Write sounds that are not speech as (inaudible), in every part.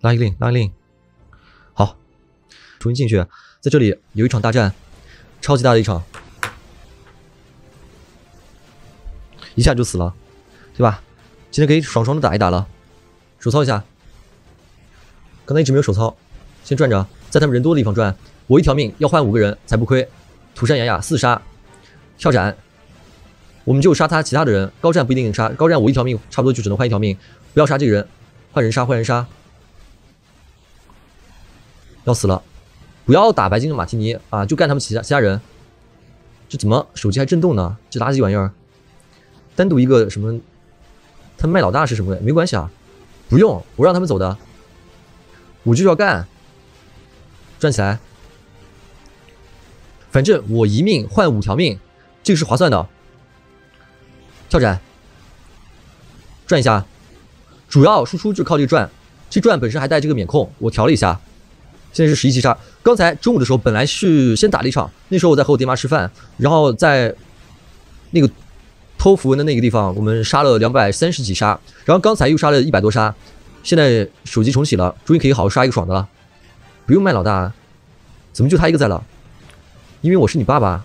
拉一个令，拉一个令。好，重新进去，在这里有一场大战，超级大的一场，一下就死了，对吧？今天可以爽爽的打一打了，手操一下。刚才一直没有手操，先转着，在他们人多的地方转。我一条命要换五个人才不亏。涂山雅雅四杀，跳斩，我们就杀他其他的人。高战不一定能杀，高战我一条命差不多就只能换一条命，不要杀这个人，换人杀，换人杀。要死了，不要打白金的马提尼啊，就干他们其他其他人。这怎么手机还震动呢？这垃圾玩意儿，单独一个什么？他卖老大是什么？没关系啊，不用，我让他们走的。我就要干，转起来，反正我一命换五条命，这个是划算的。跳斩，转一下，主要输出就靠这个转，这转本身还带这个免控，我调了一下，现在是十一级杀。刚才中午的时候本来是先打了一场，那时候我在和我爹妈吃饭，然后在那个偷符文的那个地方，我们杀了两百三十几杀，然后刚才又杀了一百多杀。现在手机重启了，终于可以好好杀一个爽的了，不用卖老大，怎么就他一个在了？因为我是你爸爸，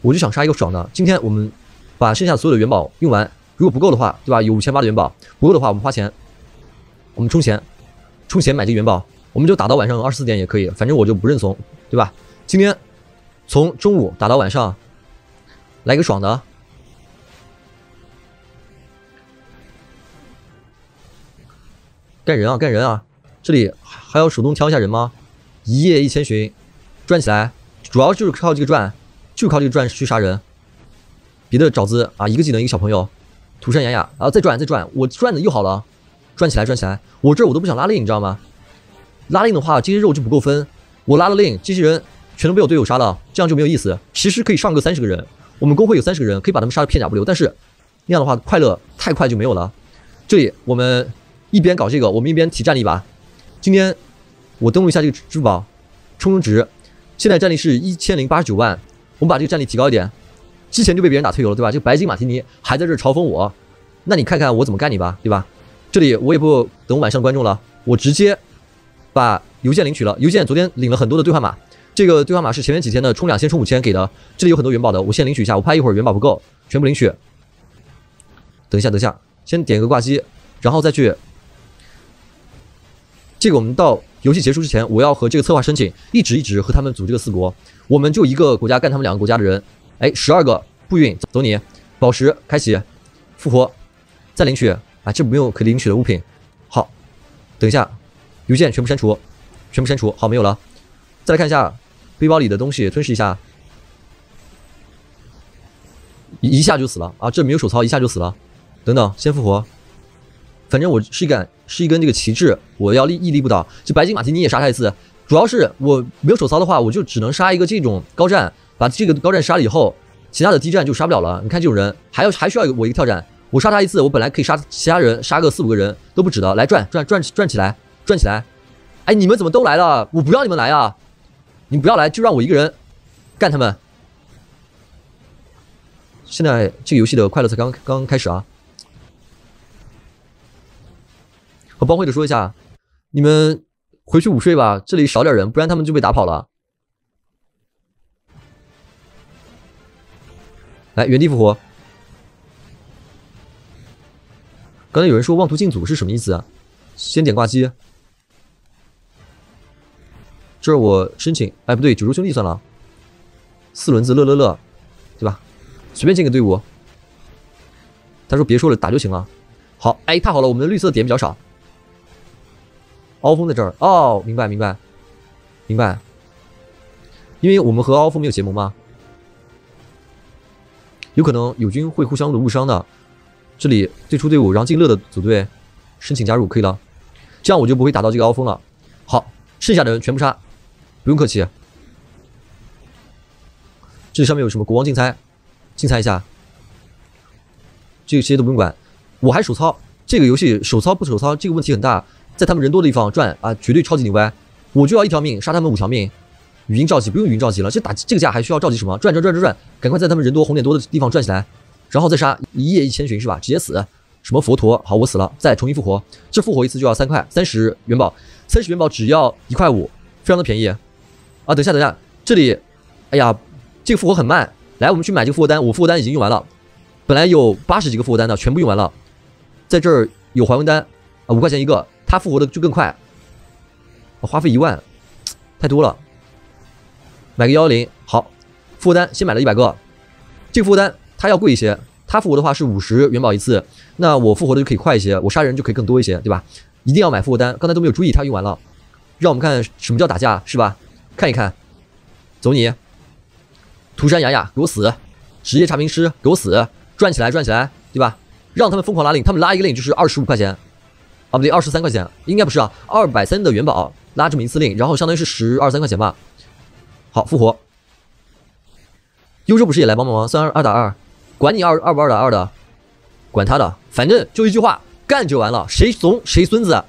我就想杀一个爽的。今天我们把剩下所有的元宝用完，如果不够的话，对吧？有五千八的元宝，不够的话我们花钱，我们充钱，充钱买这个元宝，我们就打到晚上二十四点也可以，反正我就不认怂，对吧？今天从中午打到晚上，来个爽的。干人啊，干人啊！这里还要手动挑一下人吗？一夜一千寻，转起来，主要就是靠这个转，就靠这个转去杀人。别的找子啊，一个技能一个小朋友，涂山雅雅，然后再转再转，我转的又好了，转起来转起来。我这我都不想拉力，你知道吗？拉令的话，这些肉就不够分。我拉了令，这些人全都被我队友杀了，这样就没有意思。其实可以上个三十个人，我们工会有三十个人，可以把他们杀的片甲不留。但是那样的话，快乐太快就没有了。这里我们。一边搞这个，我们一边提战力吧。今天我登录一下这个支付宝，充充值。现在战力是一千零八十九万，我们把这个战力提高一点。之前就被别人打退游了，对吧？这个白金马提尼还在这嘲讽我，那你看看我怎么干你吧，对吧？这里我也不等晚上观众了，我直接把邮件领取了。邮件昨天领了很多的兑换码，这个兑换码是前面几天的充两千充五千给的。这里有很多元宝的，我先领取一下，我怕一会儿元宝不够，全部领取。等一下，等一下，先点个挂机，然后再去。这个我们到游戏结束之前，我要和这个策划申请，一直一直和他们组这个四国，我们就一个国家干他们两个国家的人。哎，十二个步运走你，宝石开启，复活，再领取啊，这没有可领取的物品。好，等一下，邮件全部删除，全部删除。好，没有了。再来看一下背包里的东西，吞噬一下，一下就死了啊！这没有手操，一下就死了。等等，先复活。反正我是一杆是一根这个旗帜，我要立屹立不倒。就白金马提尼也杀他一次，主要是我没有手操的话，我就只能杀一个这种高战，把这个高战杀了以后，其他的低战就杀不了了。你看这种人还要还需要我一个跳战，我杀他一次，我本来可以杀其他人，杀个四五个人都不止的。来转转转转起来，转起来！哎，你们怎么都来了？我不要你们来啊！你们不要来，就让我一个人干他们。现在这个游戏的快乐才刚刚开始啊！和帮会的说一下，你们回去午睡吧，这里少点人，不然他们就被打跑了。来，原地复活。刚才有人说妄图进组是什么意思啊？先点挂机。这是我申请，哎，不对，九州兄弟算了。四轮子乐乐乐，对吧？随便进个队伍。他说别说了，打就行了。好，哎，太好了，我们的绿色点比较少。凹峰在这儿哦，明白明白明白，因为我们和凹峰没有结盟吗？有可能友军会互相的误伤的。这里退出队伍，然后进乐的组队，申请加入可以了，这样我就不会打到这个凹峰了。好，剩下的人全部杀，不用客气。这上面有什么国王竞猜？竞猜一下，这些都不用管，我还手操。这个游戏手操不手操，这个问题很大。在他们人多的地方转啊，绝对超级牛掰！我就要一条命，杀他们五条命。语音召集不用语音召集了，这打这个架还需要召集什么？转转转转转，赶快在他们人多红点多的地方转起来，然后再杀一夜一千寻是吧？直接死，什么佛陀？好，我死了，再重新复活。这复活一次就要三块，三十元宝，三十元宝只要一块五，非常的便宜。啊，等一下等一下，这里，哎呀，这个复活很慢。来，我们去买这个复活单，我复活单已经用完了。本来有八十几个复活单的，全部用完了。在这儿有还魂丹，啊，五块钱一个，它复活的就更快。花费一万，太多了。买个幺幺零，好，复活单先买了一百个。这个复活单它要贵一些，它复活的话是五十元宝一次，那我复活的就可以快一些，我杀人就可以更多一些，对吧？一定要买复活单，刚才都没有注意，它用完了。让我们看什么叫打架，是吧？看一看，走你！涂山雅雅，给我死！职业查评师，给我死！转起来，转起来，对吧？让他们疯狂拉令，他们拉一个令就是二十五块钱，啊不对，二十三块钱，应该不是啊，二百三的元宝拉这么一次令，然后相当于是十二三块钱吧。好，复活。幽州不是也来帮忙吗？三二二打二，管你二二不二打二的，管他的，反正就一句话，干就完了，谁怂谁孙子。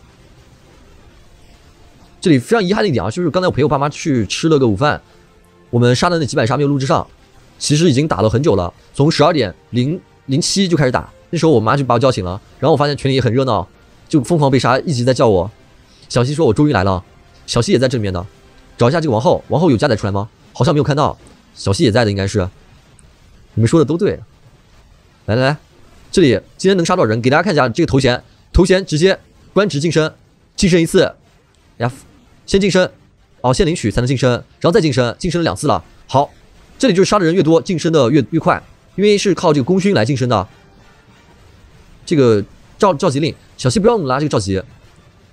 这里非常遗憾的一点啊，就是刚才我陪我爸妈去吃了个午饭，我们杀的那几百杀没有录制上，其实已经打了很久了，从十二点零零七就开始打，那时候我妈就把我叫醒了，然后我发现群里也很热闹，就疯狂被杀，一直在叫我。小西说：“我终于来了。”小西也在这里面呢。找一下这个王后，王后有加载出来吗？好像没有看到。小西也在的，应该是。你们说的都对。来来来，这里今天能杀多少人？给大家看一下这个头衔，头衔直接官职晋升，晋升一次。呀，先晋升，哦，先领取才能晋升，然后再晋升，晋升了两次了。好，这里就是杀的人越多，晋升的越越快，因为是靠这个功勋来晋升的。这个召召集令，小西不要拉这个召集，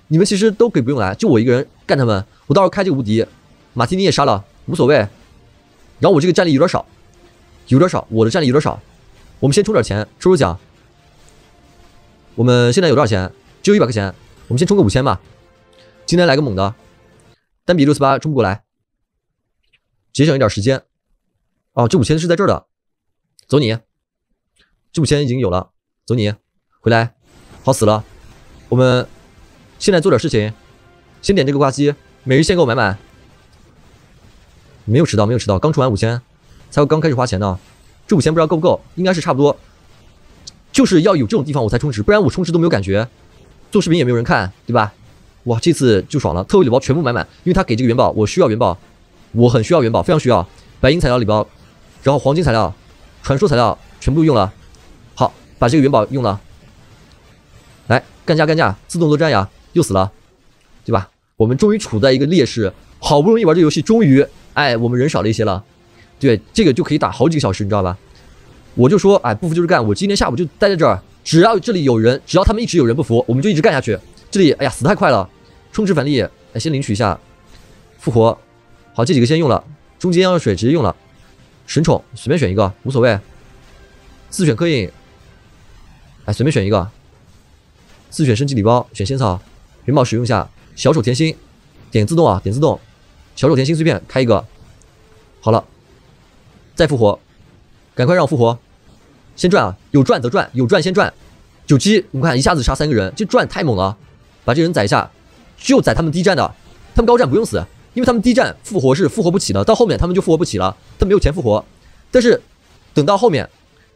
你们其实都可以不用来，就我一个人干他们。我到时候开这个无敌。马提尼也杀了，无所谓。然后我这个战力有点少，有点少，我的战力有点少。我们先充点钱，抽抽奖。我们现在有多少钱？只有一百块钱。我们先充个五千吧。今天来个猛的，单笔六四八充不过来，节省一点时间。哦，这五千是在这儿的，走你。这五千已经有了，走你，回来。好死了。我们现在做点事情，先点这个挂机，每日限购买满。没有迟到，没有迟到，刚充完五千，才刚开始花钱呢。这五千不知道够不够，应该是差不多。就是要有这种地方我才充值，不然我充值都没有感觉，做视频也没有人看，对吧？哇，这次就爽了，特惠礼包全部买满，因为他给这个元宝，我需要元宝，我很需要元宝，非常需要。白银材料礼包，然后黄金材料、传说材料全部用了。好，把这个元宝用了。来，干架干架，自动作战呀，又死了，对吧？我们终于处在一个劣势，好不容易玩这游戏，终于。哎，我们人少了一些了，对，这个就可以打好几个小时，你知道吧？我就说，哎，不服就是干，我今天下午就待在这儿，只要这里有人，只要他们一直有人不服，我们就一直干下去。这里，哎呀，死太快了，充值返利，哎，先领取一下，复活，好，这几个先用了，中间药水直接用了，神宠随便选一个无所谓，自选刻印，哎，随便选一个，自选升级礼包，选仙草，元宝使用下，小手甜心，点自动啊，点自动。小手甜心碎片开一个，好了，再复活，赶快让我复活，先转啊，有转则转，有转先转，九七，你看一下子杀三个人，这转太猛了，把这人宰一下，就宰他们低战的，他们高战不用死，因为他们低战复活是复活不起的，到后面他们就复活不起了，他没有钱复活，但是等到后面，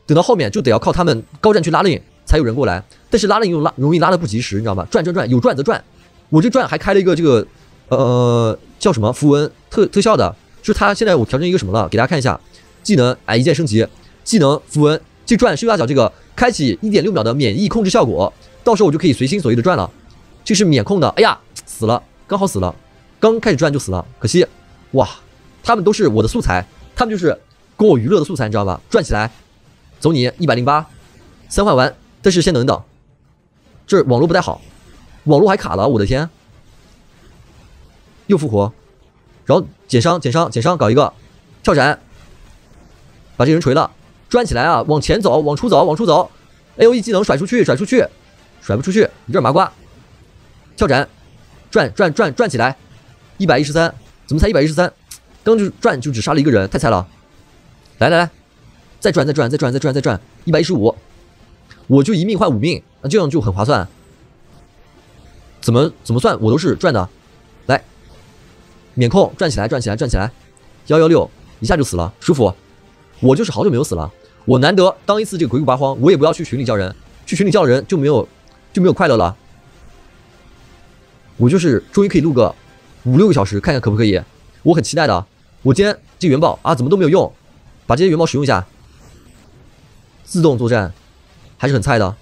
等到后面就得要靠他们高战去拉令才有人过来，但是拉令又拉容易拉的不及时，你知道吗？转转转，有转则转，我这转还开了一个这个。呃，叫什么符文特特效的？就是它现在我调成一个什么了？给大家看一下，技能哎，一键升级，技能符文这转右下角这个开启一点六秒的免疫控制效果，到时候我就可以随心所欲的转了。这是免控的，哎呀，死了，刚好死了，刚开始转就死了，可惜。哇，他们都是我的素材，他们就是供我娱乐的素材，你知道吧？转起来，走你一百零八，三换完，但是先等等，这网络不太好，网络还卡了，我的天。又复活，然后减伤减伤减伤，搞一个跳斩，把这人锤了，转起来啊，往前走，往出走，往出走，A O E 技能甩出去，甩出去，甩不出去，有点麻瓜，跳斩，转转转转起来，一百一十三，怎么才一百一十三？刚就转就只杀了一个人，太菜了。来来来，再转再转再转再转再转，一百一十五，我就一命换五命，那这样就很划算。怎么怎么算我都是赚的。来免控转起来，转起来，转起来，幺幺六一下就死了，舒服。我就是好久没有死了，我难得当一次这个鬼谷八荒，我也不要去群里叫人，去群里叫人就没有就没有快乐了。我就是终于可以录个五六个小时，看看可不可以。我很期待的。我今天这元宝啊，怎么都没有用，把这些元宝使用一下。自动作战还是很菜的。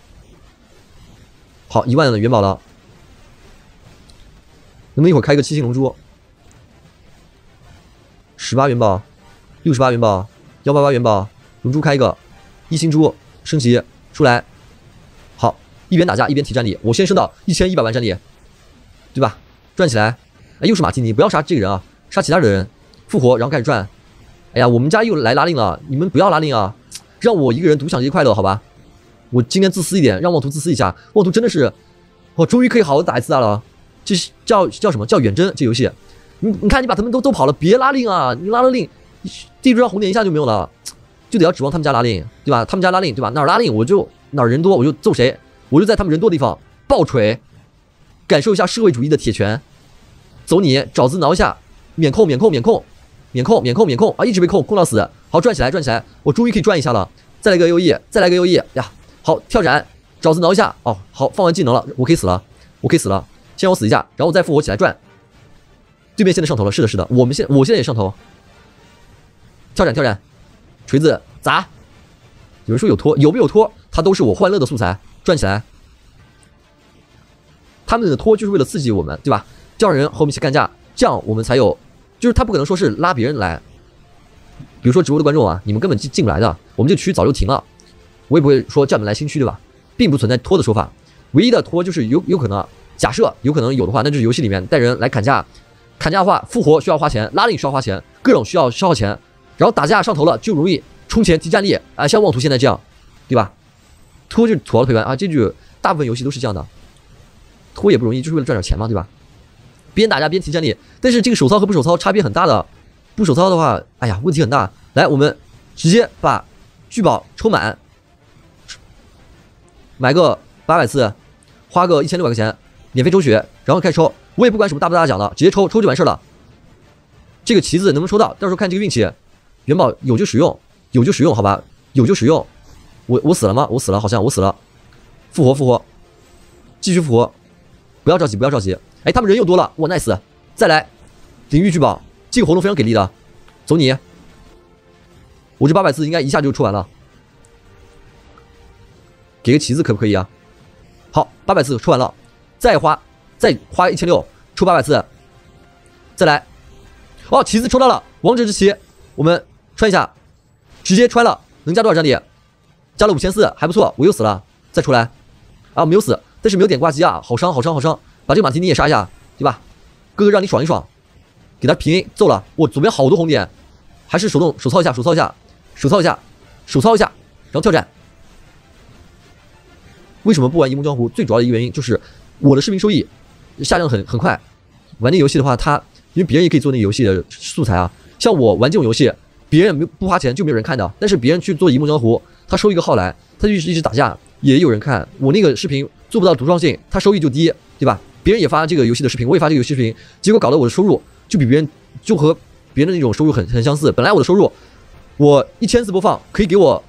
好，一万的元宝了。能不能一会儿开个七星龙珠？十八元宝，六十八元宝，幺八八元宝，龙珠开一个，一星珠升级出来。好，一边打架一边提战力，我先升到一千一百万战力，对吧？转起来。哎，又是马蒂尼，不要杀这个人啊，杀其他的人，复活然后开始转。哎呀，我们家又来拉令了，你们不要拉令啊，让我一个人独享这些快乐，好吧？我今天自私一点，让妄图自私一下。妄图真的是，我终于可以好好打一次了。这是叫叫什么叫远征？这游戏，你你看你把他们都都跑了，别拉令啊！你拉了令，地图上红点一下就没有了，就得要指望他们家拉令，对吧？他们家拉令，对吧？哪拉令我就哪人多我就揍谁，我就在他们人多的地方爆锤，感受一下社会主义的铁拳。走你，爪子挠一下，免控免控免控免控免控免控啊！一直被控控到死，好转起来转起来，我终于可以转一下了。再来个 U E，再来个 U E 呀！好跳斩，爪子挠一下哦，好放完技能了，我可以死了，我可以死了。先让我死一下，然后再复活起来转。对面现在上头了，是的，是的，我们现我现在也上头。跳斩跳斩，锤子砸。有人说有托，有没有托？它都是我欢乐的素材，转起来。他们的拖就是为了刺激我们，对吧？叫人和我们一起干架，这样我们才有。就是他不可能说是拉别人来，比如说直播的观众啊，你们根本进进不来的，我们这区早就停了。我也不会说叫你们来新区，对吧？并不存在拖的说法，唯一的拖就是有有可能。假设有可能有的话，那就是游戏里面带人来砍价，砍价的话复活需要花钱，拉令需要花钱，各种需要消耗钱，然后打架上头了就容易充钱提战力啊，像妄图现在这样，对吧？拖就土豪的陪伴啊，这句大部分游戏都是这样的，拖也不容易，就是为了赚点钱嘛，对吧？边打架边提战力，但是这个手操和不手操差别很大的，不手操的话，哎呀问题很大。来，我们直接把聚宝抽满，买个八百次，花个一千六百块钱。免费抽血，然后开始抽，我也不管什么大不大奖了，直接抽，抽就完事了。这个旗子能不能抽到？到时候看这个运气。元宝有就使用，有就使用，好吧？有就使用。我我死了吗？我死了，好像我死了。复活复活，继续复活，不要着急不要着急。哎，他们人又多了，哇，nice！再来，领域聚宝，这个活动非常给力的。走你，我这八百次应该一下就抽完了。给个旗子可不可以啊？好，八百次抽完了。再花，再花一千六抽八百次，再来，哦，旗子抽到了，王者之旗，我们穿一下，直接穿了，能加多少战力？加了五千四，还不错。我又死了，再出来，啊，没有死，但是没有点挂机啊，好伤，好伤，好伤。把这个马提尼也杀一下，对吧？哥哥让你爽一爽，给他平 A 揍了。我左边好多红点，还是手动手操一下，手操一下，手操一下，手操一下，然后跳斩。为什么不玩《一梦江湖》？最主要的一个原因就是。我的视频收益下降很很快，玩那游戏的话，他因为别人也可以做那个游戏的素材啊。像我玩这种游戏，别人没不花钱就没有人看的。但是别人去做《一梦江湖》，他收一个号来，他就一直一直打架，也有人看。我那个视频做不到独创性，他收益就低，对吧？别人也发这个游戏的视频，我也发这个游戏视频，结果搞得我的收入就比别人就和别人的那种收入很很相似。本来我的收入，我一千次播放可以给我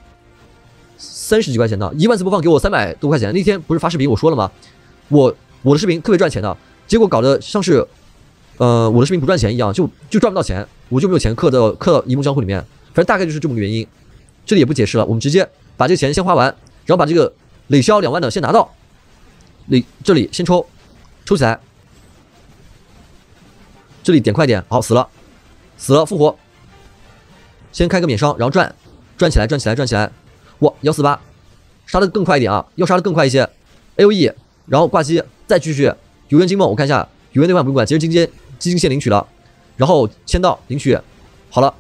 三十几块钱的，一万次播放给我三百多块钱。那天不是发视频我说了吗？我我的视频特别赚钱的，结果搞得像是，呃，我的视频不赚钱一样，就就赚不到钱，我就没有钱刻到刻到一梦江湖里面，反正大概就是这么个原因。这里也不解释了，我们直接把这个钱先花完，然后把这个累销两万的先拿到，累这里先抽，抽起来，这里点快点，好死了，死了复活，先开个免伤，然后转，转起来转起来转起来，哇幺四八，杀的更快一点啊，要杀的更快一些，A O E。然后挂机，再继续。有缘金梦，我看一下有缘那块不用管，直接金金基金线领取了，然后签到领取，好了，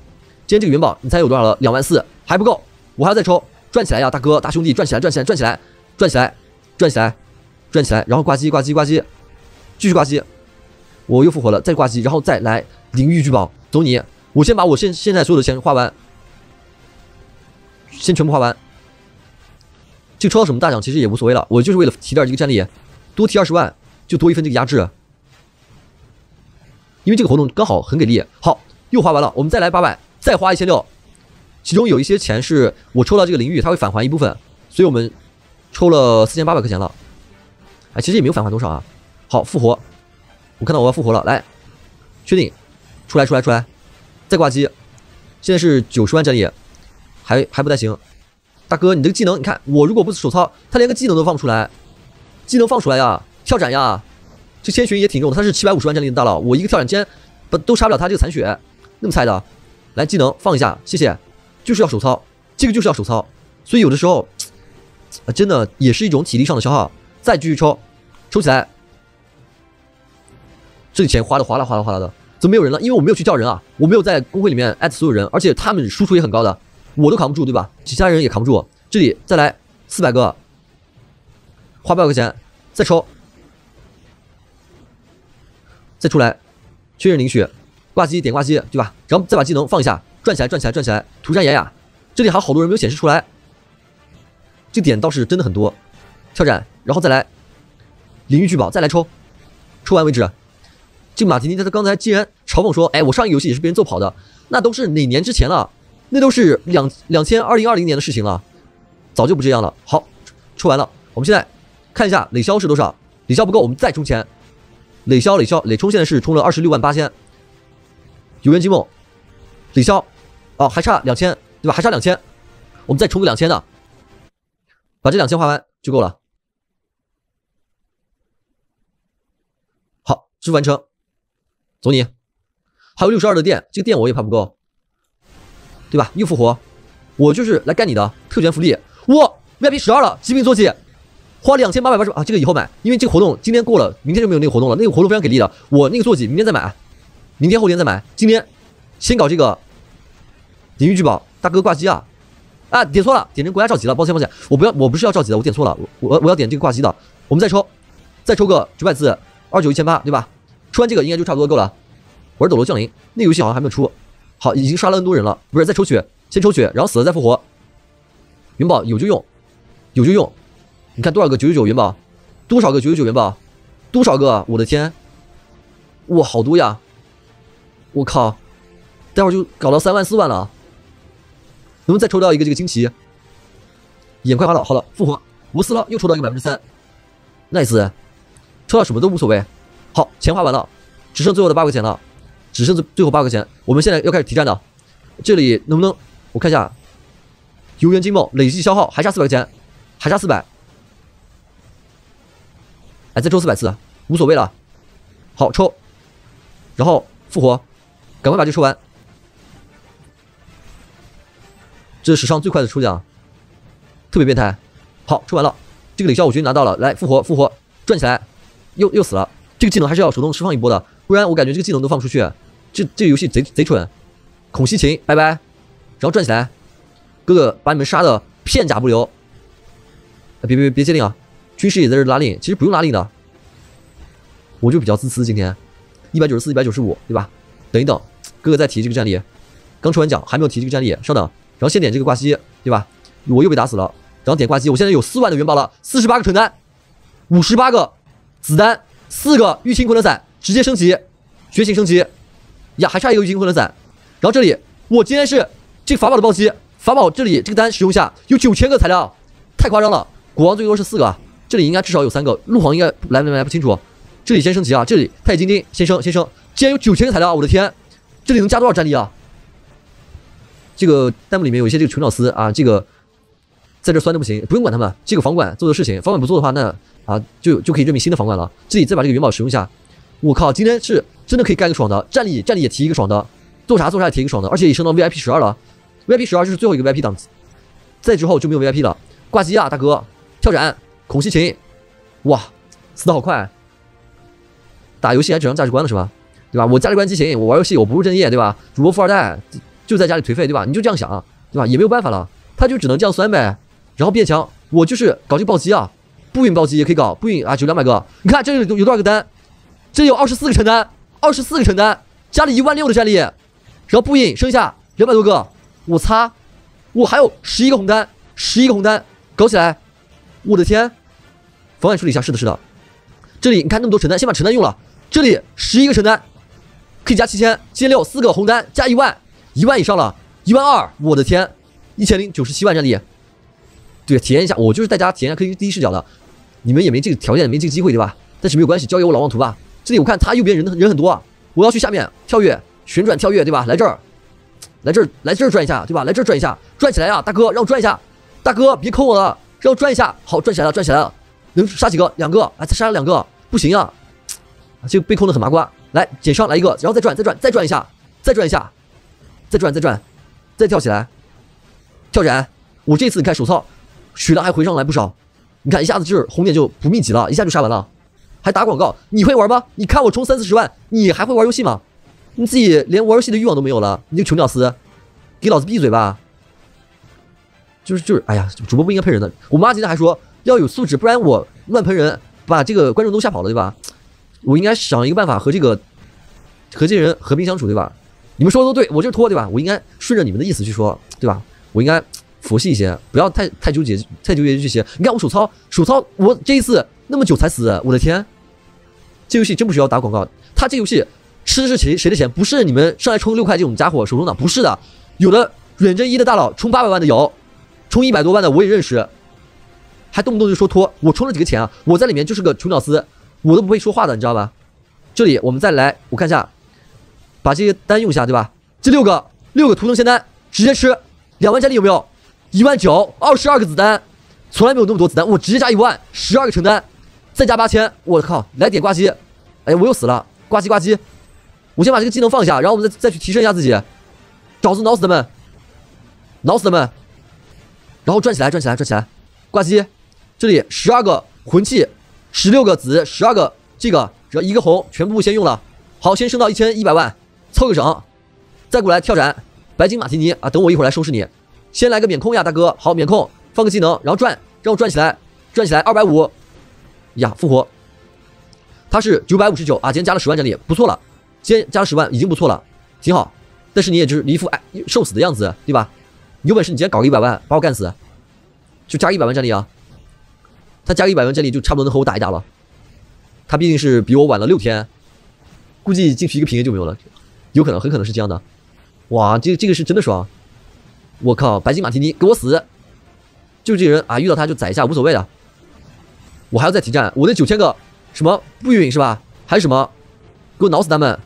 今天这个元宝你猜有多少了？两万四还不够，我还要再抽，转起来呀，大哥大兄弟，转起来转起来转起来转起来转起来转起来，然后挂机挂机挂机，继续挂机，我又复活了，再挂机，然后再来领域聚宝，走你，我先把我现现在所有的钱花完，先全部花完。这个抽到什么大奖其实也无所谓了，我就是为了提点这个战力，多提二十万就多一分这个压制，因为这个活动刚好很给力。好，又花完了，我们再来八百，再花一千六，其中有一些钱是我抽到这个领域，它会返还一部分，所以我们抽了四千八百块钱了。哎，其实也没有返还多少啊。好，复活，我看到我要复活了，来，确定，出来出来出来，再挂机。现在是九十万战力，还还不太行。大哥，你这个技能，你看我如果不手操，他连个技能都放不出来。技能放出来呀，跳斩呀，这千寻也挺重的，他是七百五十万战力的大佬，我一个跳斩竟然不都杀不了他这个残血，那么菜的。来，技能放一下，谢谢。就是要手操，这个就是要手操，所以有的时候，啊，真的也是一种体力上的消耗。再继续抽，抽起来，这里钱花的哗啦哗啦哗啦的，怎么没有人了？因为我没有去叫人啊，我没有在公会里面艾特所有人，而且他们输出也很高的，我都扛不住，对吧？其他人也扛不住。这里再来四百个，花八百块钱，再抽，再出来，确认领取，挂机点挂机，对吧？然后再把技能放一下，转起来，转起来，转起来，涂山雅雅，这里还有好多人没有显示出来，这点倒是真的很多。跳斩，然后再来领域聚宝，再来抽，抽完为止。这个马提尼他刚才竟然嘲讽说：“哎，我上一个游戏也是被人揍跑的，那都是哪年之前了？那都是两两千二零二零年的事情了，早就不这样了。”好，抽完了，我们现在看一下累消是多少？累消不够，我们再充钱。累消累消累充现在是充了二十六万八千。有缘金梦，累消，哦，还差两千，对吧？还差两千，我们再充个两千的，把这两千花完就够了。支付完成，走你！还有六十二的电，这个电我也怕不够，对吧？又复活，我就是来干你的特权福利。哇，VIP 十二了，极品坐骑，花两千八百八十啊！这个以后买，因为这个活动今天过了，明天就没有那个活动了。那个活动非常给力的，我那个坐骑明天再买，明天后天再买。今天先搞这个领域聚宝，大哥挂机啊！啊，点错了，点成国家召集了，抱歉抱歉，我不要，我不是要召集的，我点错了，我我要点这个挂机的。我们再抽，再抽个九百字。二九一千八，对吧？出完这个应该就差不多够了。我是斗罗降临，那游戏好像还没有出。好，已经刷了 N 多人了，不是再抽血，先抽血，然后死了再复活。元宝有就用，有就用。你看多少个九九九元宝？多少个九九九元宝？多少个？我的天！哇，好多呀！我靠，待会儿就搞到三万四万了。能不能再抽到一个这个惊奇？眼快花了，好了，复活无私了，又抽到一个百分之三，nice。抽到什么都无所谓，好，钱花完了，只剩最后的八块钱了，只剩最最后八块钱，我们现在要开始提战的，这里能不能我看一下，游园金梦累计消耗还差四百块钱，还差四百，哎，再抽四百次，无所谓了，好抽，然后复活，赶快把这抽完，这是史上最快的抽奖，特别变态，好抽完了，这个李潇我军拿到了，来复活复活，转起来。又又死了，这个技能还是要手动释放一波的，不然我感觉这个技能都放不出去。这这个游戏贼贼蠢，孔西琴拜拜，然后转起来，哥哥把你们杀的片甲不留。别别别别接令啊，军师也在这拉令，其实不用拉令的，我就比较自私今天，一百九十四一百九十五对吧？等一等，哥哥再提这个战力，刚抽完奖还没有提这个战力，稍等，然后先点这个挂机对吧？我又被打死了，然后点挂机，我现在有四万的元宝了，四十八个纯单，五十八个。子弹四个玉清昆仑伞直接升级，觉醒升级呀，还差一个玉清昆仑伞。然后这里我今天是这个法宝的暴击，法宝这里这个单使用下有九千个材料，太夸张了。国王最多是四个，这里应该至少有三个。陆皇应该来没来不清楚。这里先升级啊，这里太乙金晶先升先升，竟然有九千个材料，我的天，这里能加多少战力啊？这个弹幕里面有一些这个穷屌丝啊，这个在这酸的不行，不用管他们，这个房管做的事情，房管不做的话那。啊，就就可以任命新的房管了。自己再把这个元宝使用一下，我靠，今天是真的可以干个爽的，战力战力也提一个爽的，做啥做啥也提一个爽的，而且也升到 VIP 十二了，VIP 十二就是最后一个 VIP 档次，再之后就没有 VIP 了。挂机啊，大哥，跳斩，孔西琴，哇，死的好快，打游戏还指向价值观了是吧？对吧？我价值观畸形，我玩游戏我不务正业，对吧？主播富二代就在家里颓废，对吧？你就这样想，对吧？也没有办法了，他就只能这样酸呗，然后变强，我就是搞这个暴击啊。不允暴击也可以搞，不允啊，就两百个。你看这里有有多少个单？这有二十四个成单，二十四个成单，加了一万六的战力，然后不允剩下两百多个。我擦，我还有十一个红单，十一个红单，搞起来！我的天，防范处理一下，是的，是的。这里你看那么多成单，先把成单用了。这里十一个成单，可以加七千，七千六，四个红单加一万，一万以上了，一万二。我的天，一千零九十七万战力。对，体验一下，我就是带大家体验一下氪金第一视角的，你们也没这个条件，没这个机会，对吧？但是没有关系，交给我老王图吧。这里我看他右边人人很多，啊，我要去下面跳跃、旋转、跳跃，对吧？来这儿，来这儿，来这儿转一下，对吧？来这儿转一下，转起来啊，大哥，让我转一下，大哥别扣我了，让我转一下，好，转起来了，转起来了，能杀几个？两个，哎，再杀了两个，不行啊，这个被控的很麻瓜。来减伤来一个，然后再转，再转，再转一下，再转一下，再转，再转，再跳起来，跳斩。我这次你看手操血量还回上来不少，你看一下子就是红点就不密集了，一下就杀完了，还打广告。你会玩吗？你看我充三四十万，你还会玩游戏吗？你自己连玩游戏的欲望都没有了，你个穷屌丝，给老子闭嘴吧！就是就是，哎呀，主播不应该喷人的。我妈今天还说要有素质，不然我乱喷人，把这个观众都吓跑了，对吧？我应该想一个办法和这个和这人和平相处，对吧？你们说的都对，我就是拖，对吧？我应该顺着你们的意思去说，对吧？我应该佛系一些，不要太太纠结，太纠结这些。你看我手操，手操，我这一次那么久才死，我的天！这游戏真不需要打广告，他这游戏吃的是谁谁的钱？不是你们上来充六块这种家伙手中的，不是的。有的远征一的大佬充八百万的有，充一百多万的我也认识，还动不动就说拖。我充了几个钱啊？我在里面就是个穷屌丝。我都不会说话的，你知道吧？这里我们再来，我看一下，把这些单用一下，对吧？这六个六个图腾仙丹直接吃，两万战力有没有？一万九，二十二个子弹，从来没有那么多子弹，我直接加一万，十二个成单，再加八千，我靠！来点挂机，哎，我又死了，挂机挂机，我先把这个技能放下，然后我们再再去提升一下自己，找死挠死他们，挠死他们，然后转起来转起来转起来，挂机，这里十二个魂器。十六个紫，十二个这个，只要一个红，全部先用了。好，先升到一千一百万，凑个整，再过来跳斩白金马提尼啊！等我一会儿来收拾你。先来个免控呀，大哥。好，免控，放个技能，然后转，让我转起来，转起来，二百五呀，复活。他是九百五十九啊，今天加了十万战力，不错了。今天加了十万，已经不错了，挺好。但是你也就是一副哎受死的样子，对吧？有本事你今天搞个一百万，把我干死，就加个一百万战力啊！他加个一百万战力就差不多能和我打一打了，他毕竟是比我晚了六天，估计进去一个平 A 就没有了，有可能，很可能是这样的。哇，这这个是真的爽！我靠，白金马提尼给我死！就这人啊，遇到他就宰一下无所谓的。我还要再提战，我那九千个什么不允是吧？还是什么？给我挠死他们！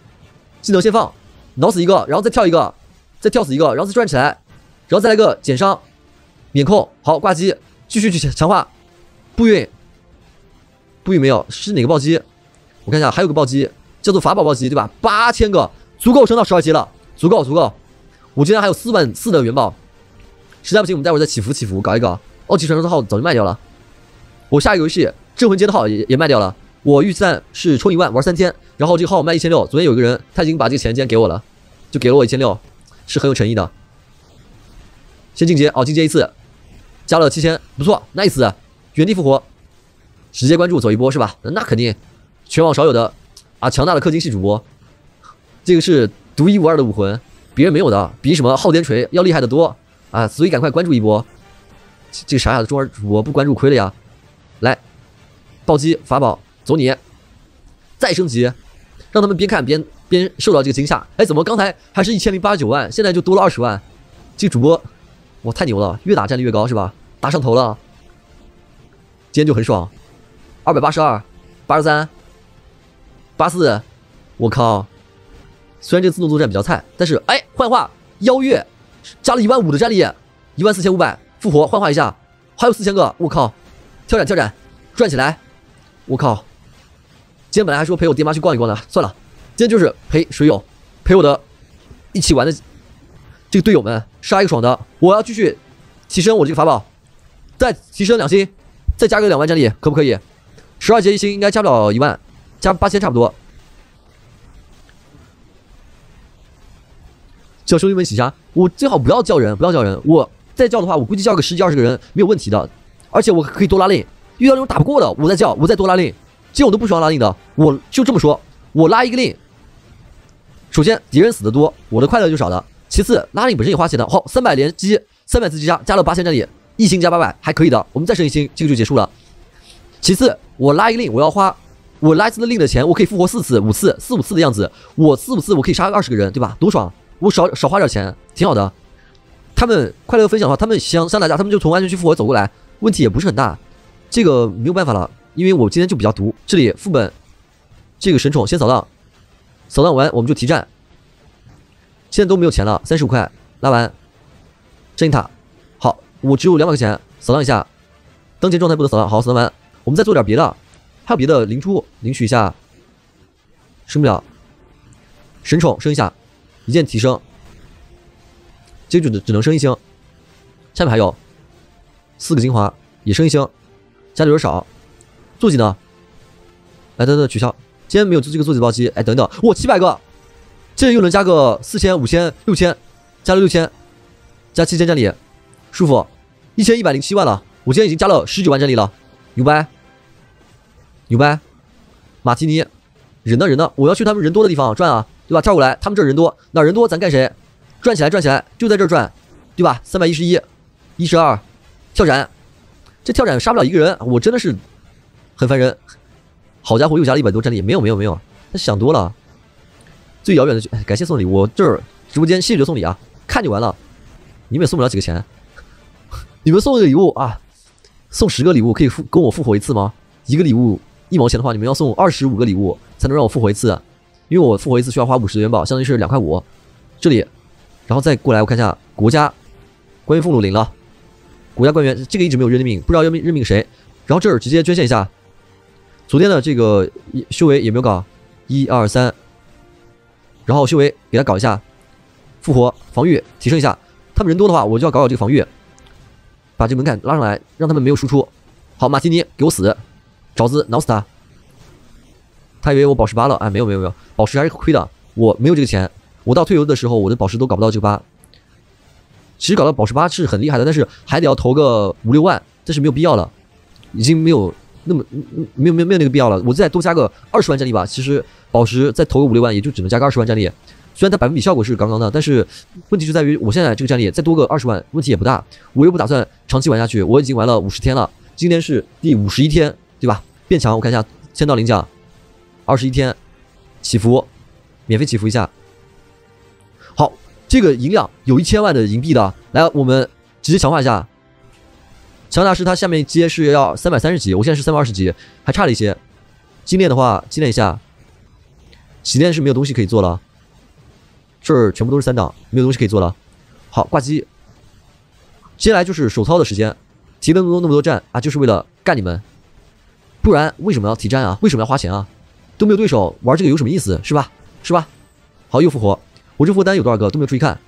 技能先放，挠死一个，然后再跳一个，再跳死一个，然后再转起来，然后再来个减伤，免控，好挂机，继续去强化。不晕，不晕没有，是哪个暴击？我看一下，还有个暴击叫做法宝暴击，对吧？八千个足够升到十二级了，足够足够。我今天还有四万四的元宝，实在不行我们待会儿再祈福祈福，搞一搞。奥奇传说的号早就卖掉了，我下一个游戏镇魂街的号也也卖掉了。我预算是充一万玩三天，然后这个号卖一千六。昨天有个人他已经把这个钱今天给我了，就给了我一千六，是很有诚意的。先进阶哦，进阶一次，加了七千，不错，nice。原地复活，直接关注走一波是吧？那肯定，全网少有的啊，强大的氪金系主播，这个是独一无二的武魂，别人没有的，比什么昊天锤要厉害的多啊！所以赶快关注一波，这个傻傻的中二主播不关注亏了呀！来，暴击法宝走你，再升级，让他们边看边边受到这个惊吓。哎，怎么刚才还是一千零八十九万，现在就多了二十万？这个主播哇太牛了，越打战力越高是吧？打上头了。今天就很爽，二百八十二，八十三，八四，我靠！虽然这自动作战比较菜，但是哎，幻化邀月加了一万五的战力，一万四千五百复活幻化一下，还有四千个，我靠！跳斩跳斩，转起来，我靠！今天本来还说陪我爹妈去逛一逛的，算了，今天就是陪水友，陪我的一起玩的这个队友们杀一个爽的。我要继续提升我这个法宝，再提升两星。再加个两万战力，可不可以？十二阶一星应该加不了一万，加八千差不多。叫兄弟们一起杀，我最好不要叫人，不要叫人。我再叫的话，我估计叫个十几二十个人没有问题的。而且我可以多拉令，遇到那种打不过的，我再叫，我再多拉令。这种都不需要拉令的，我就这么说，我拉一个令。首先敌人死的多，我的快乐就少了。其次拉令本身也花钱的。好，三百连击，三百次击杀，加了八千战力。一星加八百还可以的，我们再升一星，这个就结束了。其次，我拉一个令，我要花我拉一次的令的钱，我可以复活四次、五次、四五次的样子。我四五次我可以杀二十个人，对吧？多爽！我少少花点钱，挺好的。他们快乐分享的话，他们想想大家，他们就从安全区复活走过来，问题也不是很大。这个没有办法了，因为我今天就比较毒。这里副本这个神宠先扫荡，扫荡完我们就提战。现在都没有钱了，三十五块拉完，阵营塔好，我只有两百块钱，扫荡一下。当前状态不能扫荡，好，扫荡完，我们再做点别的，还有别的灵珠领取一下，升不了。神宠升一下，一键提升，这就只只能升一星。下面还有四个精华也升一星。加的有点少，坐骑呢？来等等取消，今天没有这个坐骑暴击。哎，等等，哇，七百个，这又能加个四千、五千、六千，加了六千，加七千战力，舒服，一千一百零七万了。我今天已经加了十九万战力了，牛掰，牛掰。马提尼，人呢？人呢？我要去他们人多的地方转啊，对吧？跳过来，他们这人多，哪人多咱干谁？转起来，转起来，就在这转，对吧？三百一十一，一十二，跳斩。这跳斩杀不了一个人，我真的是很烦人。好家伙，又加了一百多战力，没有没有没有，他想多了。最遥远的，感谢送礼，我这儿直播间谢谢就送礼啊，看就完了。你们也送不了几个钱，(laughs) 你们送个礼物啊，送十个礼物可以复跟我复活一次吗？一个礼物一毛钱的话，你们要送二十五个礼物才能让我复活一次，因为我复活一次需要花五十元宝，相当于是两块五。这里，然后再过来，我看一下国家官员俸禄领了。国家官员，这个一直没有任命，不知道要命任命谁。然后这儿直接捐献一下。昨天的这个修为也没有搞，一二三。然后修为给他搞一下，复活防御提升一下。他们人多的话，我就要搞搞这个防御，把这门槛拉上来，让他们没有输出。好，马提尼给我死，爪子挠死他。他以为我宝石八了，哎，没有没有没有，宝石还是亏的，我没有这个钱。我到退游的时候，我的宝石都搞不到这个八。其实搞到宝石八是很厉害的，但是还得要投个五六万，这是没有必要了，已经没有 (laughs) 那么没有没有没有那个必要了。我再多加个二十万战力吧，其实宝石再投个五六万，也就只能加个二十万战力。虽然它百分比效果是刚刚的，但是问题就在于我现在这个战力再多个二十万，问题也不大。我又不打算长期玩下去，我已经玩了五十天了，今天是第五十一天，对吧？变强，我看一下签到领奖，二十一天祈福，免费祈福一下。好这个银两有一千万的银币的，来，我们直接强化一下。强大师他下面接是要三百三十级，我现在是三百二十级，还差了一些。精炼的话，精炼一下。洗炼是没有东西可以做了，这儿全部都是三档，没有东西可以做了。好，挂机。接下来就是手操的时间，提了那么多那么多战啊，就是为了干你们。不然为什么要提战啊？为什么要花钱啊？都没有对手，玩这个有什么意思？是吧？是吧？好，又复活。我这复活单有多少个都没有注意看，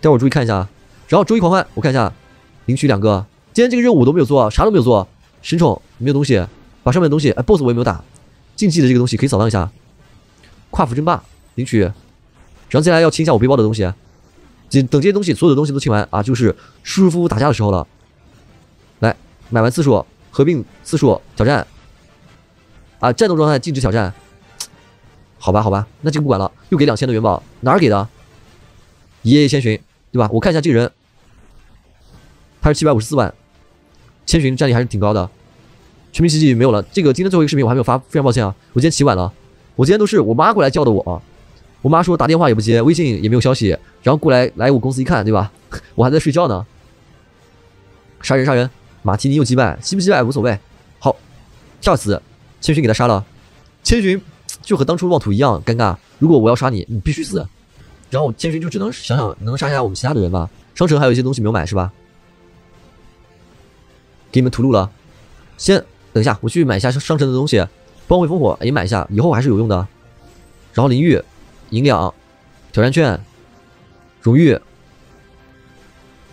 待会儿注意看一下。然后周一狂欢，我看一下，领取两个。今天这个任务我都没有做，啥都没有做。神宠没有东西，把上面的东西，哎，boss 我也没有打。竞技的这个东西可以扫荡一下。跨服争霸领取，然后接下来要清一下我背包的东西。等等这些东西所有的东西都清完啊，就是舒舒服服打架的时候了。来，买完次数合并次数挑战，啊，战斗状态禁止挑战。(tsk) 好吧，好吧，那这个不管了，又给两千的元宝，哪儿给的？一夜千寻，对吧？我看一下这个人，他是七百五十四万，千寻战力还是挺高的。全民奇迹没有了，这个今天最后一个视频我还没有发，非常抱歉啊，我今天起晚了，我今天都是我妈过来叫的我，我妈说打电话也不接，微信也没有消息，然后过来来我公司一看，对吧？(laughs) 我还在睡觉呢。杀人杀人，马提尼又击败，击不击败无所谓。好，跳死，千寻给他杀了，千寻。就和当初妄图一样尴尬。如果我要杀你，你必须死。然后千寻就只能想想能杀一下我们其他的人吧。商城还有一些东西没有买是吧？给你们屠戮了。先等一下，我去买一下商城的东西。光辉烽火也买一下，以后还是有用的。然后淋浴、银两、挑战券、荣誉。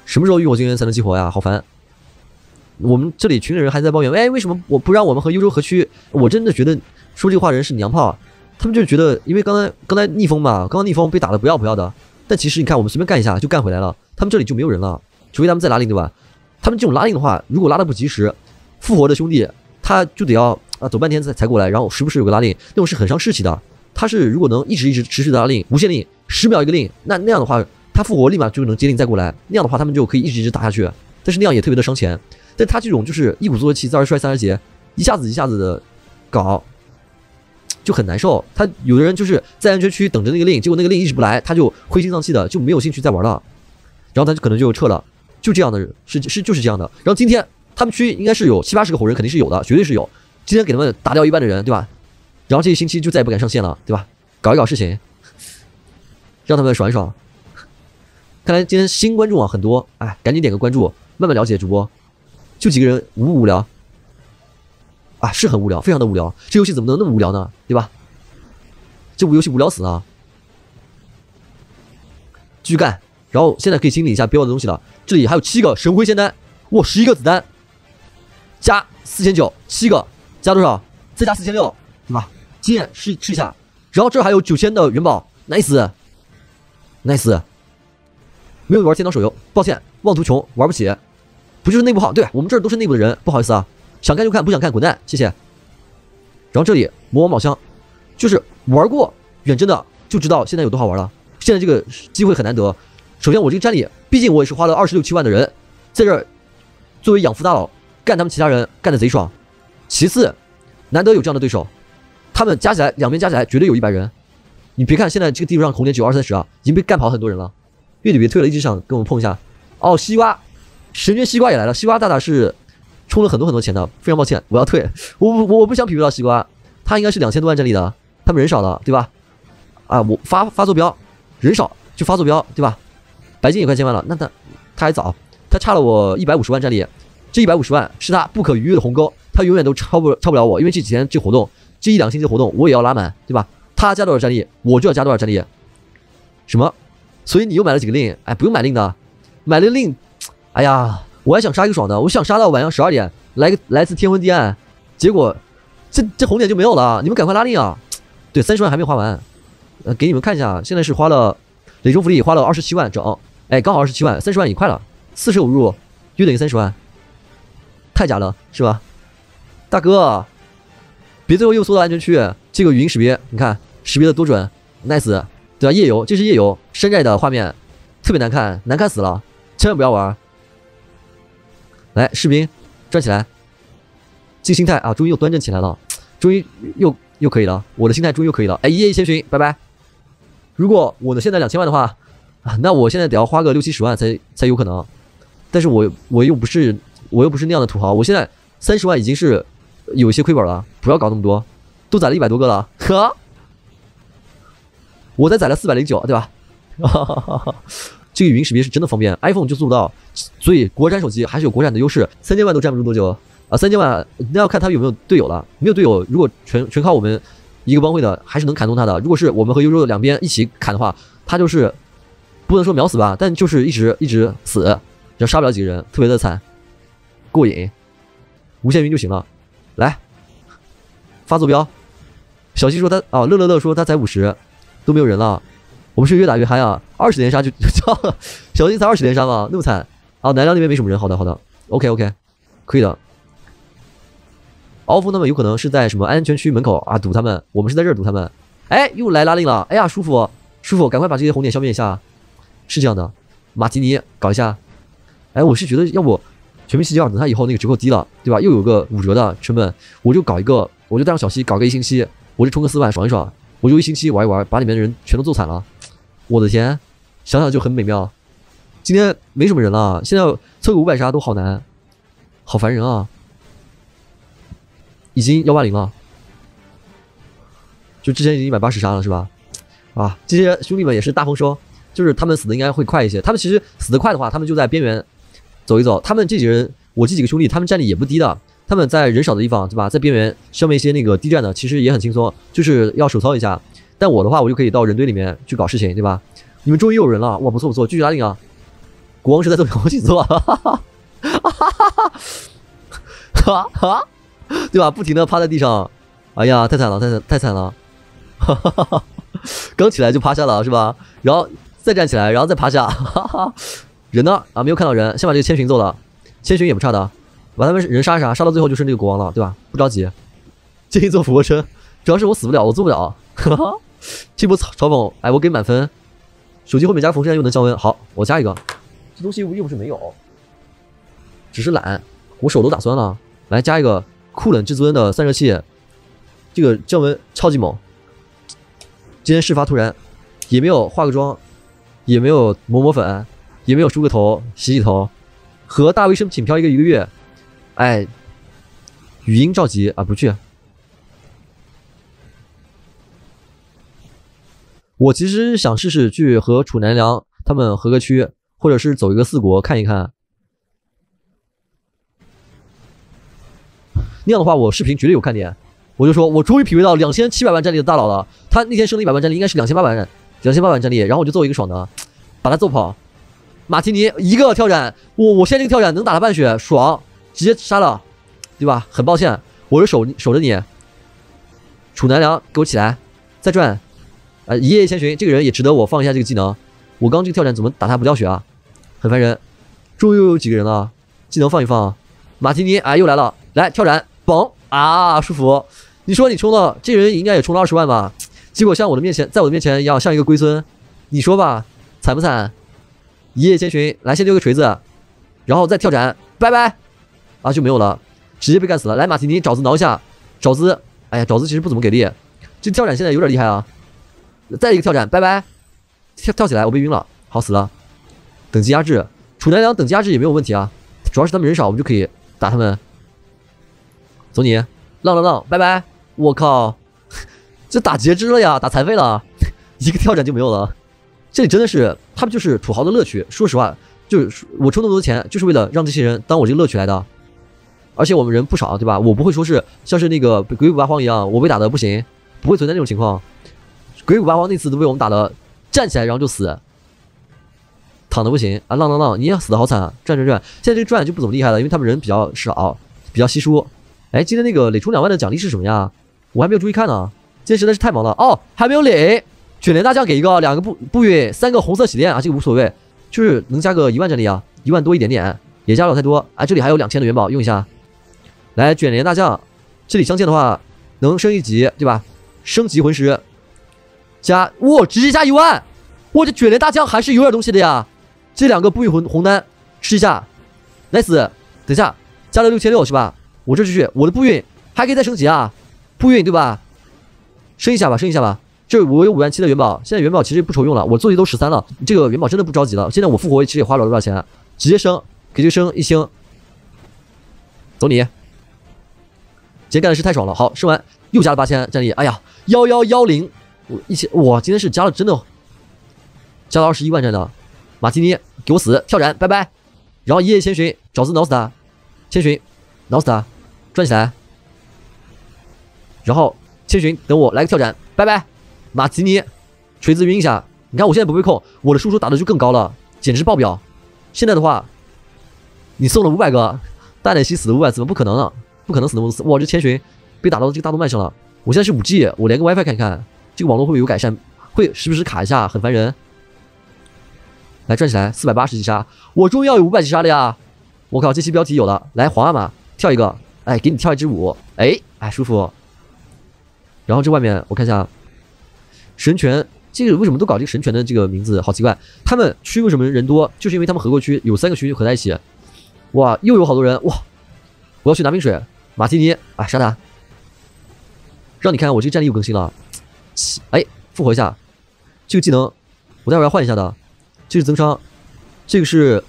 什么时候浴火精人才能激活呀？好烦。我们这里群里人还在抱怨，哎，为什么我不让我们和幽州合区？我真的觉得。说这话人是娘炮，他们就觉得，因为刚才刚才逆风嘛，刚刚逆风被打的不要不要的，但其实你看，我们随便干一下就干回来了，他们这里就没有人了，除非他们再拉令，对吧？他们这种拉令的话，如果拉的不及时，复活的兄弟他就得要啊走半天才才过来，然后时不时有个拉令，那种是很伤士气的。他是如果能一直一直持续的拉令，无限令，十秒一个令，那那样的话，他复活立马就能接令再过来，那样的话他们就可以一直一直打下去，但是那样也特别的伤钱。但他这种就是一鼓作气，再而衰三而竭，一下子一下子的搞。就很难受，他有的人就是在安全区等着那个令，结果那个令一直不来，他就灰心丧气的，就没有兴趣再玩了，然后他就可能就撤了，就这样的人，是是就是这样的。然后今天他们区应该是有七八十个火人，肯定是有的，绝对是有。今天给他们打掉一半的人，对吧？然后这一星期就再也不敢上线了，对吧？搞一搞事情，让他们爽一爽。看来今天新观众啊很多，哎，赶紧点个关注，慢慢了解主播。就几个人，无不无聊？啊，是很无聊，非常的无聊。这游戏怎么能那么无聊呢？对吧？这部游戏无聊死了。继续干，然后现在可以清理一下标的东西了。这里还有七个神辉仙丹，哇，十一个子弹，加四千九，七个加多少？再加四千六，对吧？经验试试一下。然后这还有九千的元宝，nice，nice。没有玩天堂手游，抱歉，妄图穷玩不起。不就是内部号？对我们这儿都是内部的人，不好意思啊。想看就看，不想看滚蛋，谢谢。然后这里魔王宝箱，就是玩过远征的就知道现在有多好玩了。现在这个机会很难得。首先我这个战力，毕竟我也是花了二十六七万的人，在这儿作为养父大佬干他们其他人干的贼爽。其次，难得有这样的对手，他们加起来两边加起来绝对有一百人。你别看现在这个地图上红点只有二三十啊，已经被干跑很多人了。月底别退了，一直想跟我们碰一下。哦，西瓜，神君西瓜也来了。西瓜大大是。充了很多很多钱的，非常抱歉，我要退，(laughs) 我我我不想匹配到西瓜，他应该是两千多万战力的，他们人少了，对吧？啊，我发发坐标，人少就发坐标，对吧？白金也快千万了，那他他还早，他差了我一百五十万战力，这一百五十万是他不可逾越的鸿沟，他永远都超不超不了我，因为这几天这活动，这一两星期的活动我也要拉满，对吧？他加多少战力，我就要加多少战力。什么？所以你又买了几个令？哎，不用买令的，买了令，哎呀。我还想杀一个爽的，我想杀到晚上十二点来个来次天昏地暗，结果这这红点就没有了，你们赶快拉令啊！对，三十万还没花完，呃，给你们看一下，现在是花了累中福利花了二十七万整，哎，刚好二十七万，三十万也快了，四舍五入约等于三十万，太假了是吧？大哥，别最后又缩到安全区，这个语音识别你看识别的多准，nice，对吧？夜游，这是夜游山寨的画面，特别难看，难看死了，千万不要玩。来，士兵，转起来，进心态啊！终于又端正起来了，终于又又可以了，我的心态终于又可以了。哎，一夜一千寻，拜拜。如果我的现在两千万的话，啊，那我现在得要花个六七十万才才有可能。但是我我又不是我又不是那样的土豪，我现在三十万已经是有些亏本了。不要搞那么多，都攒了一百多个了，呵。我再宰了四百零九，对吧？哈哈哈哈。这个语音识别是真的方便，iPhone 就做不到，所以国产手机还是有国产的优势。三千万都站不住多久啊！三千万那要看他有没有队友了，没有队友，如果全全靠我们一个帮会的，还是能砍动他的。如果是我们和幽州两边一起砍的话，他就是不能说秒死吧，但就是一直一直死，要杀不了几个人，特别的惨，过瘾。无限晕就行了，来发坐标。小西说他哦，乐乐乐说他才五十，都没有人了。我们是越打越嗨啊！二十连杀就就 (laughs) 小金才二十连杀吗？那么惨啊！南梁那边没什么人，好的好的，OK OK，可以的。敖夫他们有可能是在什么安全区门口啊堵他们，我们是在这儿堵他们。哎，又来拉令了！哎呀，舒服舒服，赶快把这些红点消灭一下。是这样的，马提尼搞一下。哎，我是觉得要不全民奇迹二等他以后那个折扣低了，对吧？又有个五折的成本，我就搞一个，我就带上小西搞个一星期，我就充个四万爽一爽，我就一星期玩一玩，把里面的人全都揍惨了。我的天，想想就很美妙。今天没什么人了，现在凑个五百杀都好难，好烦人啊！已经幺八零了，就之前已经一百八十杀了是吧？啊，这些兄弟们也是大丰收，就是他们死的应该会快一些。他们其实死的快的话，他们就在边缘走一走。他们这几人，我这几个兄弟，他们战力也不低的。他们在人少的地方，对吧？在边缘消灭一些那个低战的，其实也很轻松，就是要手操一下。但我的话，我就可以到人堆里面去搞事情，对吧？你们终于有人了，哇，不错不错，继续拉令啊！国王是在做好几座，哈哈哈哈哈哈，对吧？不停的趴在地上，哎呀，太惨了，太惨太惨了，哈哈哈哈刚起来就趴下了，是吧？然后再站起来，然后再趴下，哈哈，人呢？啊，没有看到人，先把这个千寻揍了，千寻也不差的，把他们人杀杀，杀到最后就剩这个国王了，对吧？不着急，建议做俯卧撑，主要是我死不了，我做不了，哈哈。这波嘲嘲讽，哎，我给满分。手机后面加风扇又能降温，好，我加一个。这东西又不是没有，只是懒，我手都打酸了。来加一个酷冷至尊的散热器，这个降温超级猛。今天事发突然，也没有化个妆，也没有抹抹粉，也没有梳个头、洗洗头，和大卫生请漂一个一个月，哎，语音召集啊，不去。我其实想试试去和楚南良他们合个区，或者是走一个四国看一看。那样的话，我视频绝对有看点。我就说，我终于匹配到两千七百万战力的大佬了。他那天升了一百万战力，应该是两千八百万，两千八百万战力。然后我就揍一个爽的，把他揍跑。马提尼一个跳斩，我我现在这个跳斩能打他半血，爽，直接杀了，对吧？很抱歉，我是守守着你。楚南良，给我起来，再转。啊，一夜千寻，这个人也值得我放一下这个技能。我刚这个跳斩怎么打他不掉血啊？很烦人。终于又有几个人了，技能放一放。马提尼，哎，又来了，来跳斩。嘣啊，舒服！你说你充了，这人应该也充了二十万吧？结果像我的面前，在我的面前一样像一个龟孙，你说吧，惨不惨？一夜千寻，来先丢个锤子，然后再跳斩，拜拜！啊，就没有了，直接被干死了。来，马提尼，爪子挠一下，爪子，哎呀，爪子其实不怎么给力，这跳斩现在有点厉害啊！再一个跳斩，拜拜！跳跳起来，我被晕了，好死了。等级压制，楚南良等级压制也没有问题啊，主要是他们人少，我们就可以打他们。走你，浪浪浪，拜拜！我靠，(laughs) 这打截肢了呀，打残废了，(laughs) 一个跳斩就没有了。这里真的是他们就是土豪的乐趣。说实话，就是我充那么多钱，就是为了让这些人当我这个乐趣来的。而且我们人不少，对吧？我不会说是像是那个鬼谷八荒一样，我被打的不行，不会存在那种情况。鬼谷八荒那次都被我们打的站起来然后就死，躺的不行啊！浪浪浪，你也死的好惨啊！转转转，现在这个转就不怎么厉害了，因为他们人比较少，比较稀疏。哎，今天那个累充两万的奖励是什么呀？我还没有注意看呢。今天实在是太忙了哦，还没有累。卷帘大将给一个，两个步步运，三个红色洗炼啊，这个无所谓，就是能加个一万战力啊，一万多一点点，也加不了太多啊。这里还有两千的元宝用一下。来，卷帘大将，这里相见的话能升一级，对吧？升级魂石，加哇，直接加一万。哇这卷帘大将还是有点东西的呀。这两个步运红红丹试一下，nice。等下，加了六千六是吧？我这继续，我的步运还可以再升级啊，步运对吧？升一下吧，升一下吧。这我有五万七的元宝，现在元宝其实不愁用了，我坐骑都十三了，这个元宝真的不着急了。现在我复活其实也花不了多少钱，直接升，给这升一星。走你，今天干的是太爽了。好，升完又加了八千战力，哎呀，幺幺幺零，我一千，哇，今天是加了真的，加了二十一万战的。马提尼，给我死，跳斩，拜拜。然后一夜千寻，爪子挠死他，千寻，挠死他。转起来，然后千寻等我来个跳斩，拜拜，马提尼，锤子晕一下。你看我现在不被控，我的输出打的就更高了，简直爆表。现在的话，你送了五百个大奶昔死了五百次吗？不可能呢，不可能死那么多次。哇，这千寻被打到这个大动脉上了。我现在是五 G，我连个 WiFi 看一看，这个网络会不会有改善？会时不时卡一下，很烦人。来转起来，四百八十击杀，我终于要有五百击杀了呀！我靠，这期标题有了，来皇阿玛跳一个。哎，给你跳一支舞，哎，哎，舒服。然后这外面我看一下，神权这个为什么都搞这个神权的这个名字，好奇怪。他们区为什么人多？就是因为他们合过区，有三个区合在一起。哇，又有好多人哇！我要去拿冰水，马提尼啊，杀他！让你看看我这个战力又更新了。哎，复活一下，这个技能我待会要换一下的。这是增伤，这个是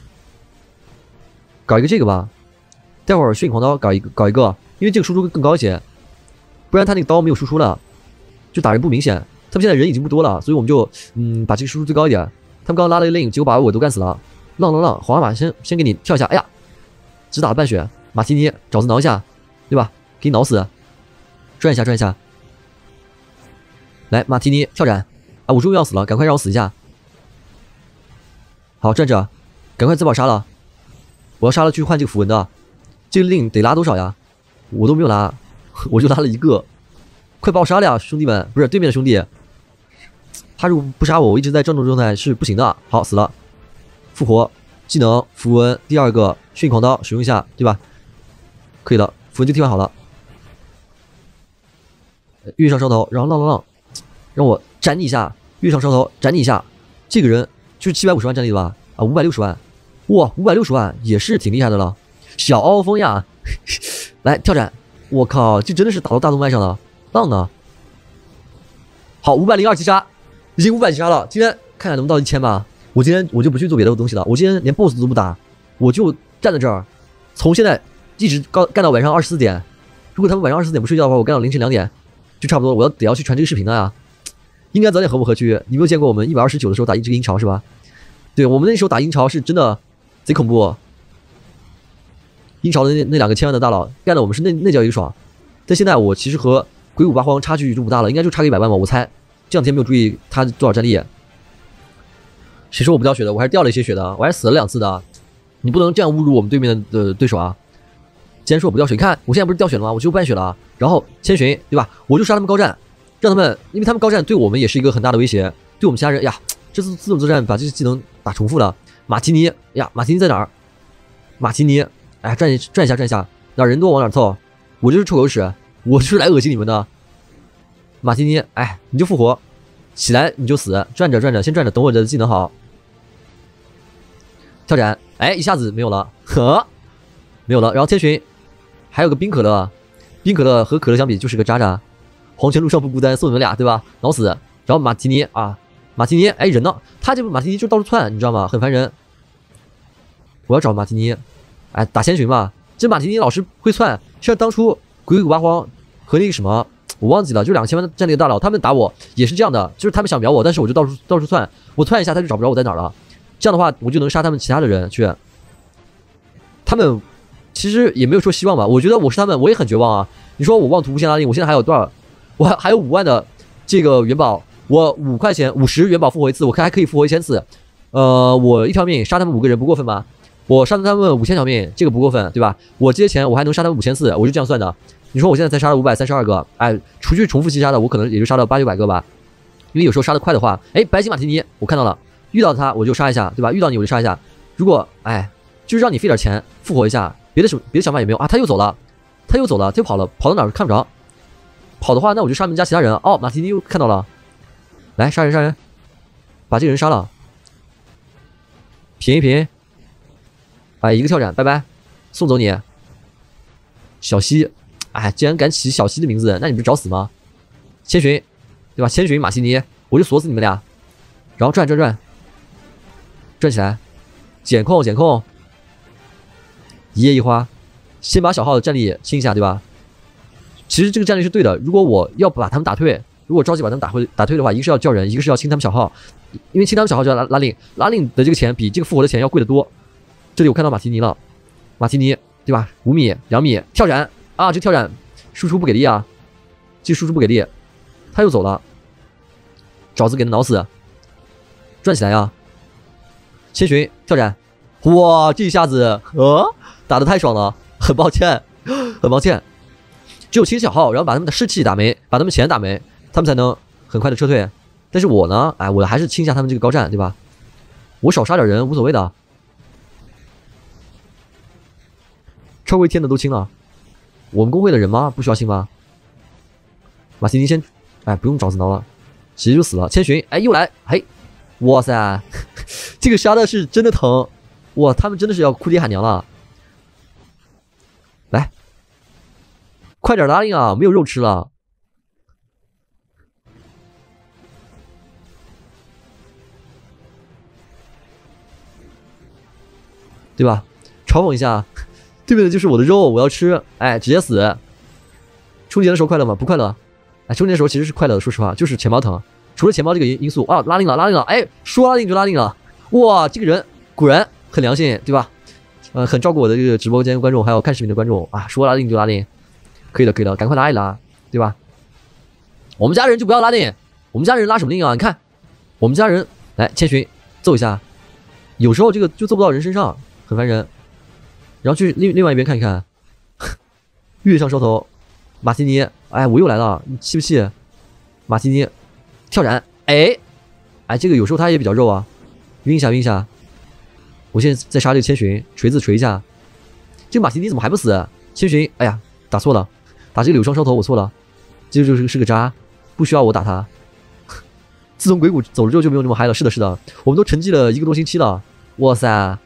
搞一个这个吧。待会儿血影狂刀搞一个搞一个，因为这个输出更高一些，不然他那个刀没有输出了，就打人不明显。他们现在人已经不多了，所以我们就嗯把这个输出最高一点。他们刚刚拉了个令，结果把我都干死了。浪浪浪，皇阿玛先先给你跳一下，哎呀，只打了半血。马提尼爪子挠一下，对吧？给你挠死，转一下转一下。来，马提尼跳斩啊！我终于要死了，赶快让我死一下。好，站着，赶快自保杀了，我要杀了去换这个符文的。这个令得拉多少呀？我都没有拉，我就拉了一个，快把我杀了呀，兄弟们！不是对面的兄弟，他如果不杀我，我一直在战斗状态是不行的。好，死了，复活技能符文第二个血影狂刀使用一下，对吧？可以了，符文就替换好了。月上梢头，然后浪浪浪，让我斩你一下。月上梢头，斩你一下。这个人就是七百五十万战力吧？啊，五百六十万，哇，五百六十万也是挺厉害的了。小凹风呀，(laughs) 来跳斩！我靠，这真的是打到大动脉上了。浪呢？好，五百零二击杀，已经五百击杀了。今天看看能到一千吧。我今天我就不去做别的东西了。我今天连 BOSS 都不打，我就站在这儿，从现在一直干干到晚上二十四点。如果他们晚上二十四点不睡觉的话，我干到凌晨两点就差不多。我要得要去传这个视频了呀，应该早点和睦合区。你没有见过我们一百二十九的时候打这个阴潮是吧？对我们那时候打阴潮是真的贼恐怖。阴潮的那那两个千万的大佬干的我们是那那叫一个爽。但现在我其实和鬼谷八荒差距就不大了，应该就差个一百万吧，我猜。这两天没有注意他多少战力。谁说我不掉血的？我还是掉了一些血的，我还死了两次的。你不能这样侮辱我们对面的对手啊！既然说我不掉血，你看我现在不是掉血了吗？我就半血了。然后千寻对吧？我就杀他们高战，让他们，因为他们高战对我们也是一个很大的威胁，对我们其他人呀，这次自动作战把这些技能打重复了。马提尼呀，马提尼在哪儿？马提尼，哎，转转一下，转一下，哪人多往哪凑。我就是臭狗屎，我就是来恶心你们的。马提尼，哎，你就复活，起来你就死，转着转着，先转着，等我的技能好。跳斩，哎，一下子没有了，呵，没有了。然后千寻，还有个冰可乐，冰可乐和可乐相比就是个渣渣。黄泉路上不孤单，送你们俩，对吧？脑死。然后马提尼啊，马提尼，哎，人呢？他这个马提尼就到处窜，你知道吗？很烦人。我要找马提尼，哎，打千寻吧。这马提尼老是会窜，像当初鬼谷八荒和那个什么。我忘记了，就两千万战力的大佬，他们打我也是这样的，就是他们想秒我，但是我就到处到处窜，我窜一下他就找不着我在哪了。这样的话，我就能杀他们其他的人去。他们其实也没有说希望吧，我觉得我是他们，我也很绝望啊。你说我妄图无限拉力，我现在还有多少？我还有五万的这个元宝，我五块钱五十元宝复活一次，我看还可以复活一千次。呃，我一条命杀他们五个人不过分吧？我杀他们五千条命，这个不过分对吧？我这些钱我还能杀他们五千次，我就这样算的。你说我现在才杀了五百三十二个，哎，除去重复击杀的，我可能也就杀了八九百个吧。因为有时候杀的快的话，哎，白金马提尼，我看到了，遇到他我就杀一下，对吧？遇到你我就杀一下。如果哎，就是让你费点钱复活一下，别的什么别的想法也没有啊。他又走了，他又走了，他又跑了，跑到哪儿看不着。跑的话，那我就杀你们家其他人。哦，马提尼又看到了，来杀人杀人，把这个人杀了，平一平，哎，一个跳斩，拜拜，送走你，小西。哎，既然敢起小西的名字，那你不是找死吗？千寻，对吧？千寻马西尼，我就锁死你们俩，然后转转转，转起来，减控减控，一叶一花，先把小号的战力清一下，对吧？其实这个战略是对的。如果我要把他们打退，如果着急把他们打回打退的话，一个是要叫人，一个是要清他们小号，因为清他们小号就要拉拉令，拉令的这个钱比这个复活的钱要贵得多。这里我看到马提尼了，马提尼，对吧？五米两米跳斩。啊，这跳斩输出不给力啊！这输出不给力，他又走了。爪子给他挠死，转起来呀！千寻跳斩，哇，这一下子，呃，打的太爽了。很抱歉，很抱歉，只有清小号，然后把他们的士气打没，把他们钱打没，他们才能很快的撤退。但是我呢，哎，我还是清一下他们这个高战，对吧？我少杀点人无所谓的，超过一天的都清了。我们公会的人吗？不需要清吗？马西尼先，哎，不用爪子挠了，直接就死了。千寻，哎，又来，嘿，哇塞，(laughs) 这个杀的是真的疼，哇，他们真的是要哭爹喊娘了。来，快点拉令啊，没有肉吃了，对吧？嘲讽一下。(laughs) 对面的就是我的肉，我要吃，哎，直接死。充钱的时候快乐吗？不快乐。哎，充钱的时候其实是快乐的，说实话，就是钱包疼。除了钱包这个因因素啊，拉令了，拉令了，哎，说拉令就拉令了。哇，这个人果然很良心，对吧？呃，很照顾我的这个直播间观众，还有看视频的观众啊，说拉令就拉令，可以的，可以的，赶快拉一拉，对吧？我们家人就不要拉令，我们家人拉什么令啊？你看，我们家人来千寻揍一下，有时候这个就揍不到人身上，很烦人。然后去另另外一边看一看，月上梢头，马提尼，哎，我又来了，你气不气？马提尼，跳斩，哎，哎，这个有时候他也比较肉啊，晕一下，晕一下。我现在在杀这个千寻，锤子锤一下。这个马提尼怎么还不死？千寻，哎呀，打错了，打这个柳霜梢头，我错了，这就是是个渣，不需要我打他。(laughs) 自从鬼谷走了之后就没有那么嗨了。是的，是的，我们都沉寂了一个多星期了，哇塞！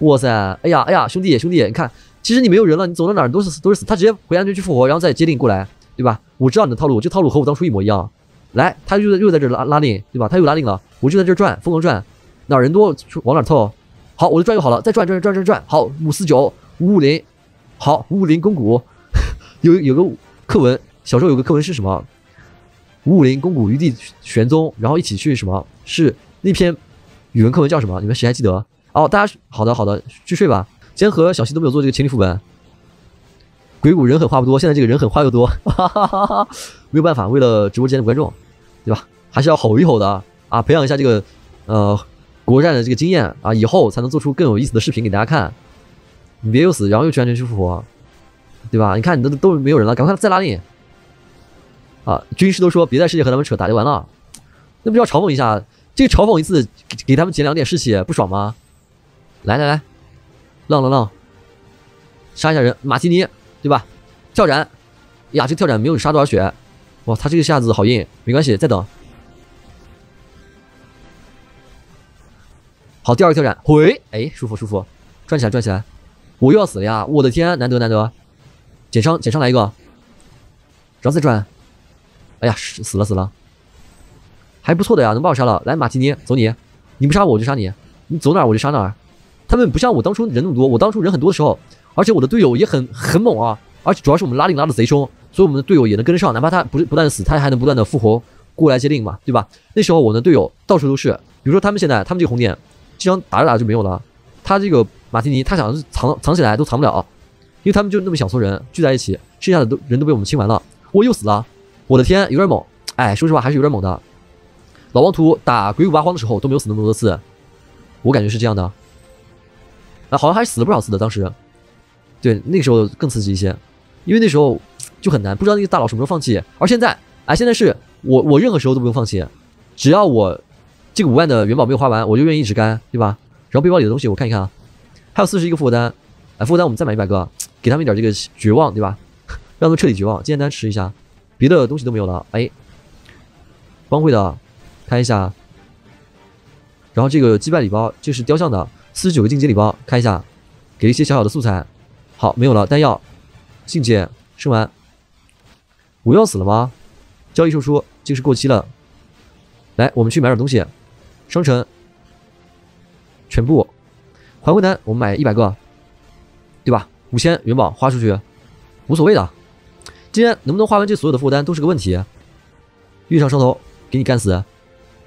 哇塞！哎呀哎呀，兄弟兄弟，你看，其实你没有人了，你走到哪儿都是都是死。他直接回安全区复活，然后再接令过来，对吧？我知道你的套路，这套路和我当初一模一样。来，他又又在这拉拉令，对吧？他又拉令了，我就在这转，疯狂转，哪人多往哪凑。好，我的转又好了，再转转转转转，好，五四九五五零，好，五五零攻谷，有有个课文，小时候有个课文是什么？五五零攻谷余地玄宗，然后一起去什么？是那篇语文课文叫什么？你们谁还记得？哦，大家好的好的，去睡吧。今天和小西都没有做这个情侣副本。鬼谷人狠话不多，现在这个人狠话又多，哈哈哈哈没有办法，为了直播间的观众，对吧？还是要吼一吼的啊，培养一下这个呃国战的这个经验啊，以后才能做出更有意思的视频给大家看。你别又死，然后又去安全区复活，对吧？你看你都都没有人了，赶快再拉令啊！军师都说别在世界和他们扯，打就完了，那不要嘲讽一下？这个嘲讽一次给给他们减两点士气，不爽吗？来来来，浪浪浪，杀一下人，马提尼。对吧？跳斩，呀，这跳斩没有杀多少血，哇，他这个下子好硬，没关系，再等。好，第二个跳斩，回，哎，舒服舒服，转起来转起来，我又要死了呀！我的天，难得难得，减伤减伤来一个，然后再转，哎呀，死了死了，还不错的呀，能把我杀了。来，马提尼，走你，你不杀我我就杀你，你走哪我就杀哪。他们不像我当初人那么多，我当初人很多的时候。而且我的队友也很很猛啊，而且主要是我们拉令拉的贼凶，所以我们的队友也能跟得上，哪怕他不是不断的死，他还能不断的复活过来接令嘛，对吧？那时候我的队友到处都是，比如说他们现在他们这个红点，经常打着打着就没有了，他这个马提尼他想藏藏起来都藏不了，因为他们就那么小撮人聚在一起，剩下的都人都被我们清完了，我又死了，我的天，有点猛，哎，说实话还是有点猛的。老王图打鬼谷八荒的时候都没有死那么多次，我感觉是这样的，啊，好像还是死了不少次的当时。对，那个时候更刺激一些，因为那时候就很难，不知道那个大佬什么时候放弃。而现在，哎，现在是我我任何时候都不用放弃，只要我这个五万的元宝没有花完，我就愿意一直干，对吧？然后背包里的东西我看一看啊，还有四十一个复活丹，哎，复活丹我们再买一百个，给他们一点这个绝望，对吧？(laughs) 让他们彻底绝望。经验单吃一下，别的东西都没有了，哎，帮会的开一下，然后这个击败礼包，这是雕像的四十九个进阶礼包，开一下，给一些小小的素材。好，没有了，弹药，信件升完，我要死了吗？交易售出，这个是过期了。来，我们去买点东西，商城，全部还回丹，我们买一百个，对吧？五千元宝花出去，无所谓的。今天能不能花完这所有的负担都是个问题。遇上双头，给你干死。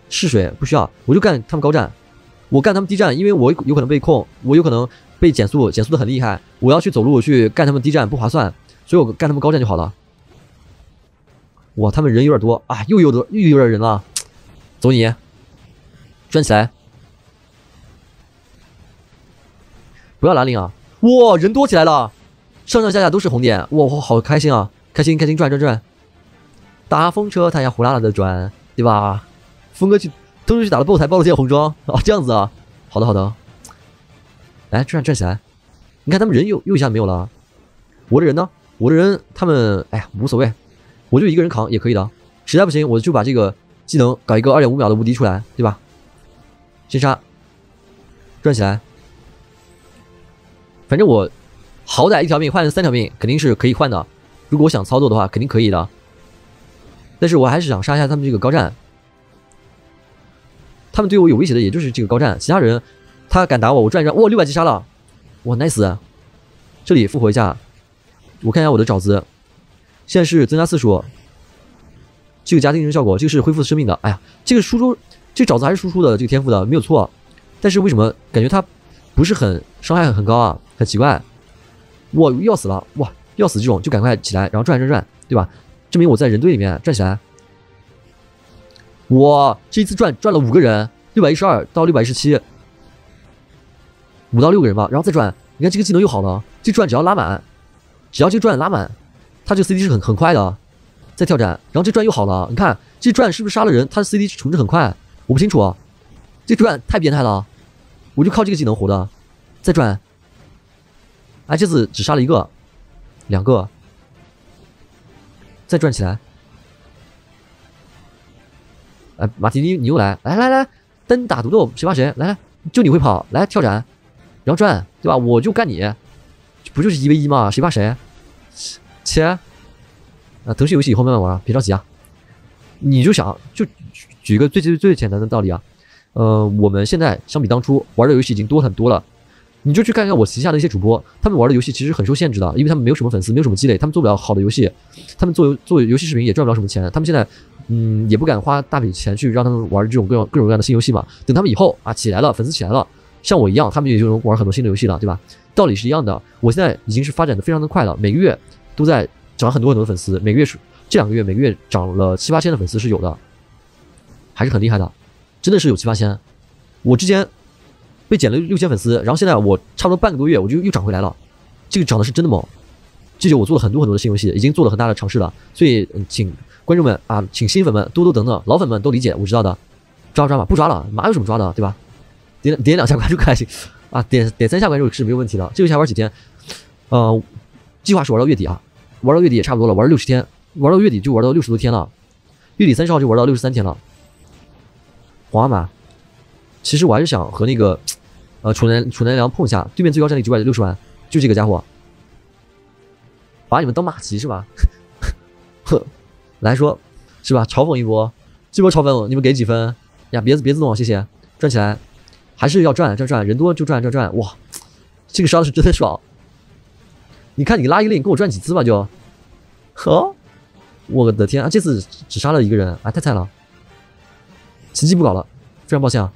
试水不需要，我就干他们高战，我干他们低战，因为我有可能被控，我有可能。被减速，减速的很厉害。我要去走路去干他们低战不划算，所以我干他们高战就好了。哇，他们人有点多啊，又有多又有点人了。走你，转起来，不要拉令啊！哇，人多起来了，上上下下都是红点，哇，我好开心啊！开心开心，转转转，大风车太阳呼啦啦的转，对吧？峰哥去，都是去打了 BOSS 才爆了件红装啊，这样子啊。好的好的。来转转起来，你看他们人又又一下没有了，我的人呢？我的人他们哎呀无所谓，我就一个人扛也可以的。实在不行我就把这个技能搞一个二点五秒的无敌出来，对吧？先杀，转起来。反正我好歹一条命换三条命肯定是可以换的，如果我想操作的话肯定可以的。但是我还是想杀一下他们这个高战，他们对我有威胁的也就是这个高战，其他人。他敢打我，我转一转，哇，六百击杀了，哇，nice！这里复活一下，我看一下我的爪子，现在是增加次数，这个加定身效果，这个是恢复生命的。哎呀，这个输出，这个爪子还是输出的这个天赋的，没有错。但是为什么感觉它不是很伤害很高啊？很奇怪。我要死了，哇，要死这种就赶快起来，然后转转转，对吧？证明我在人堆里面转起来。我这一次转转了五个人，六百一十二到六百一十七。五到六个人吧，然后再转，你看这个技能又好了，这转只要拉满，只要这转拉满，他这个 CD 是很很快的。再跳斩，然后这转又好了，你看这转是不是杀了人？他的 CD 重置很快，我不清楚，这转太变态了，我就靠这个技能活的。再转，哎，这次只杀了一个，两个，再转起来，哎，马提尼你又来，来来来，单打独斗，谁怕谁？来来，就你会跑，来跳斩。然后转，对吧？我就干你，不就是一 v 一吗？谁怕谁？切！啊，腾讯游戏以后慢慢玩，别着急啊。你就想，就举个最最最简单的道理啊，呃，我们现在相比当初玩的游戏已经多很多了。你就去看看我旗下的一些主播，他们玩的游戏其实很受限制的，因为他们没有什么粉丝，没有什么积累，他们做不了好的游戏，他们做游做游戏视频也赚不了什么钱，他们现在，嗯，也不敢花大笔钱去让他们玩这种各种各种各样的新游戏嘛。等他们以后啊起来了，粉丝起来了，像我一样，他们也就能玩很多新的游戏了，对吧？道理是一样的。我现在已经是发展的非常的快了，每个月都在涨很多很多的粉丝，每个月是这两个月每个月涨了七八千的粉丝是有的，还是很厉害的，真的是有七八千。我之前。被减了六千粉丝，然后现在我差不多半个多月，我就又涨回来了。这个涨的是真的猛，这就我做了很多很多的新游戏，已经做了很大的尝试了。所以，请观众们啊，请新粉们多多等等，老粉们都理解，我知道的。抓不抓吧？不抓了，马有什么抓的，对吧？点点两下关注开心啊，点点三下关注是没有问题的。这游戏玩几天？呃，计划是玩到月底啊，玩到月底也差不多了，玩六十天，玩到月底就玩到六十多天了，月底三十号就玩到六十三天了。皇阿玛，其实我还是想和那个。(tsk) 呃，楚南楚南良碰一下，对面最高战力九百六十万，就这个家伙，把你们当马骑是吧？(laughs) 哼，来说，是吧？嘲讽一波，这波嘲讽你们给几分呀？别别自动，谢谢，转起来，还是要转转转，人多就转转转，哇，这个杀的是真的爽。你看你拉一个令给我转几次吧就，呵，我的天啊，这次只杀了一个人，啊，太菜了，奇迹不搞了，非常抱歉啊。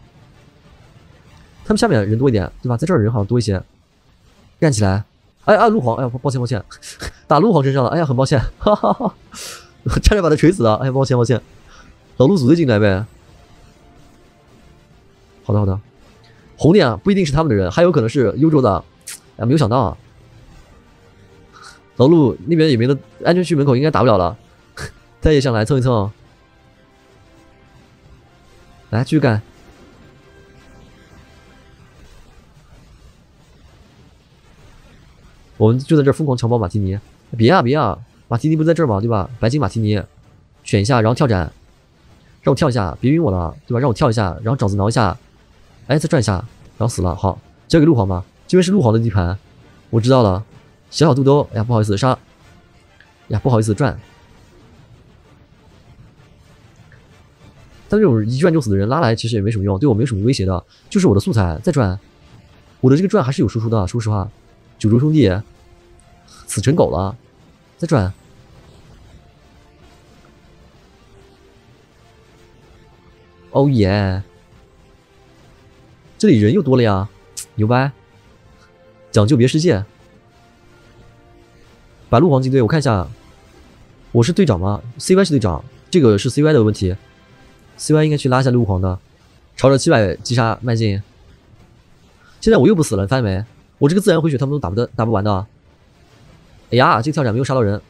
他们下面人多一点，对吧？在这儿人好像多一些，干起来！哎呀，陆皇，哎呀，抱歉抱歉，打陆皇身上了，哎呀，很抱歉，哈哈哈，差点把他锤死了，哎呀，抱歉抱歉，老陆组队进来呗。好的好的，红点，不一定是他们的人，还有可能是幽州的，哎，没有想到啊，老陆那边也没得安全区门口应该打不了了，(laughs) 他也想来蹭一蹭，来继续干。我们就在这疯狂强暴马提尼，别啊别啊！马提尼不在这儿吗？对吧？白金马提尼，选一下，然后跳斩，让我跳一下，别晕我了，对吧？让我跳一下，然后爪子挠一下，哎，再转一下，然后死了。好，交给陆皇吧，这边是陆皇的地盘，我知道了。小小肚兜，哎呀，不好意思杀，呀，不好意思转。但这种一转就死的人拉来其实也没什么用，对我没有什么威胁的，就是我的素材再转，我的这个转还是有输出的，说实话。九州兄弟死成狗了，再转。哦耶！这里人又多了呀，牛掰！讲究别世界。白鹿黄金队，我看一下，我是队长吗？CY 是队长，这个是 CY 的问题。CY 应该去拉一下鹿黄的，朝着七百击杀迈进。现在我又不死了，你发现没？我这个自然回血，他们都打不得，打不完的。哎呀，这个跳斩没有杀到人，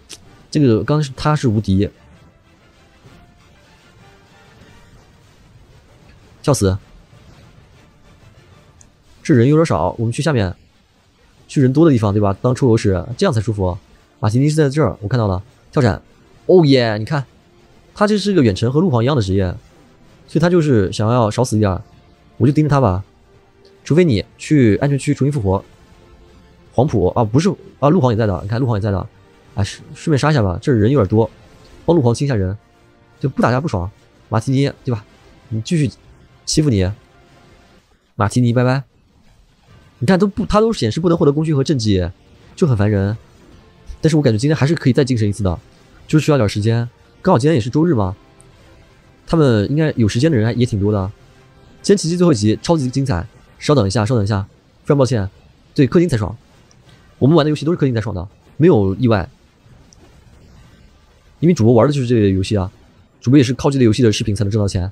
这个刚是他是无敌，跳死。这人有点少，我们去下面，去人多的地方，对吧？当出油使，这样才舒服。马提尼是在这儿，我看到了，跳斩。哦耶，你看，他这是个远程和路狂一样的职业，所以他就是想要少死一点，我就盯着他吧。除非你去安全区重新复活。黄埔啊，不是啊，陆皇也在的，你看陆皇也在的，哎，顺顺便杀一下吧，这人有点多，帮陆皇清一下人，就不打架不爽。马提尼对吧？你继续欺负你，马提尼拜拜。你看都不，他都显示不能获得功勋和政绩，就很烦人。但是我感觉今天还是可以再晋升一次的，就是需要点时间。刚好今天也是周日嘛，他们应该有时间的人也挺多的。今天奇迹最后一集超级精彩，稍等一下，稍等一下，非常抱歉，对，氪金才爽。我们玩的游戏都是氪金在爽的，没有意外。因为主播玩的就是这个游戏啊，主播也是靠这个游戏的视频才能挣到钱。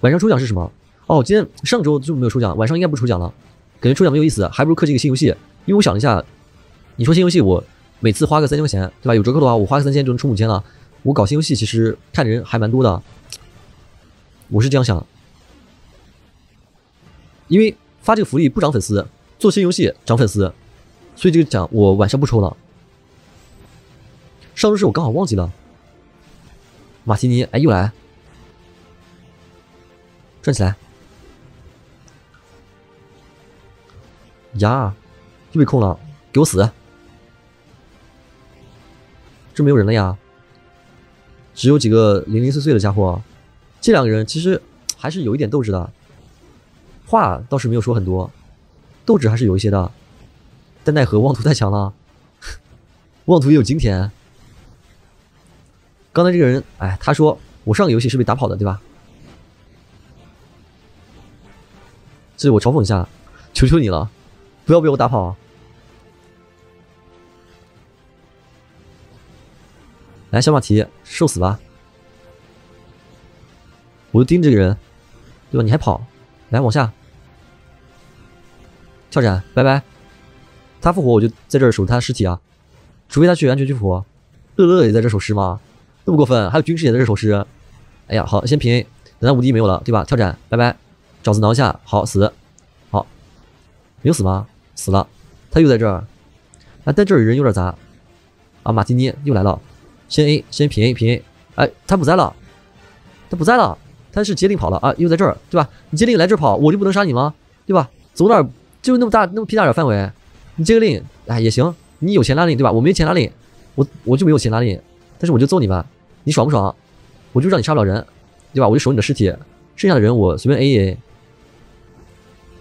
晚上抽奖是什么？哦，今天上周就没有抽奖，晚上应该不抽奖了。感觉抽奖没有意思，还不如氪金个新游戏。因为我想了一下，你说新游戏我每次花个三千块钱，对吧？有折扣的话，我花个三千就能充五千了。我搞新游戏其实看的人还蛮多的，我是这样想。因为发这个福利不涨粉丝，做新游戏涨粉丝。所以这个奖我晚上不抽了。上周是我刚好忘记了。马提尼，哎，又来，转起来。呀，又被控了，给我死！这没有人了呀，只有几个零零碎碎的家伙。这两个人其实还是有一点斗志的。话倒是没有说很多，斗志还是有一些的，但奈何妄图太强了，(laughs) 妄图也有今天。刚才这个人，哎，他说我上个游戏是被打跑的，对吧？这里我嘲讽一下，求求你了，不要被我打跑。来，小马蹄，受死吧！我就盯着这个人，对吧？你还跑？来，往下跳斩，拜拜！他复活，我就在这儿守他尸体啊！除非他去安全区复活。乐乐也在这守尸吗？那么过分？还有军师也在这守尸。哎呀，好，先平，等他无敌没有了，对吧？跳斩，拜拜！爪子挠一下，好死，好，没有死吗？死了，他又在这儿。啊，但这儿人有点杂啊！马蒂尼又来了。先 A，先平 A 平 A，哎，他不在了，他不在了，他是接令跑了啊，又在这儿，对吧？你接令来这儿跑，我就不能杀你吗？对吧？走哪儿就那么大那么屁大点范围，你接个令，哎也行，你有钱拉令对吧？我没钱拉令，我我就没有钱拉令，但是我就揍你吧，你爽不爽？我就让你杀不了人，对吧？我就守你的尸体，剩下的人我随便 A A。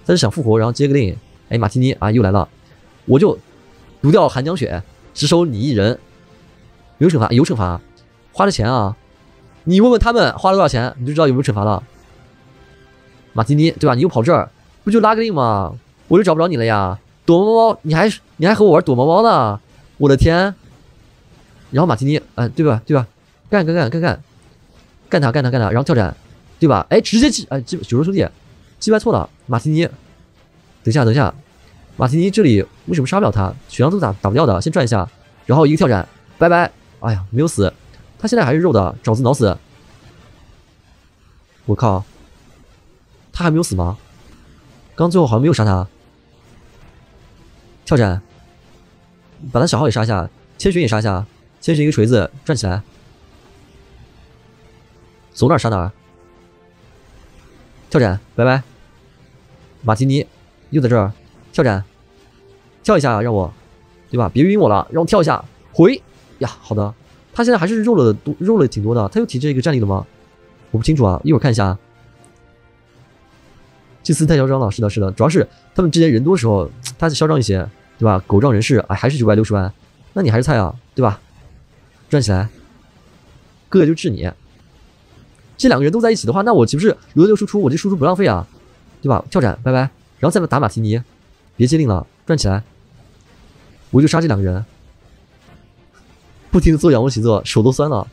他是想复活，然后接个令，哎，马提尼啊又来了，我就毒掉寒江雪，只守你一人。有惩罚，有惩罚，花了钱啊！你问问他们花了多少钱，你就知道有没有惩罚了。马蒂尼，对吧？你又跑这儿，不就拉个令吗？我就找不着你了呀！躲猫猫，你还你还和我玩躲猫猫呢？我的天！然后马提尼，哎，对吧？对吧？干干干干干，干他干他干他，然后跳斩，对吧？哎，直接击，哎，击九州兄弟击败错了。马提尼，等一下，等一下，马提尼这里为什么杀不了他？血量都打打不掉的，先转一下，然后一个跳斩，拜拜。哎呀，没有死，他现在还是肉的，爪子挠死。我靠，他还没有死吗？刚最后好像没有杀他。跳斩，把他小号也杀下，千寻也杀下，千寻一个锤子转起来，走哪杀哪。跳斩，拜拜。马提尼又在这儿，跳斩，跳一下让我，对吧？别晕我了，让我跳一下，回。呀，好的，他现在还是肉了多，肉了挺多的。他有提这个战力了吗？我不清楚啊，一会儿看一下。这次太嚣张了，是的，是的，主要是他们之前人多时候，他嚣张一些，对吧？狗仗人势，哎，还是九百六十万，那你还是菜啊，对吧？转起来，哥哥就治你。这两个人都在一起的话，那我岂不是轮流输出？我这输出不浪费啊，对吧？跳斩，拜拜，然后再打马提尼，别接令了，转起来，我就杀这两个人。不停的做仰卧起坐，手都酸了，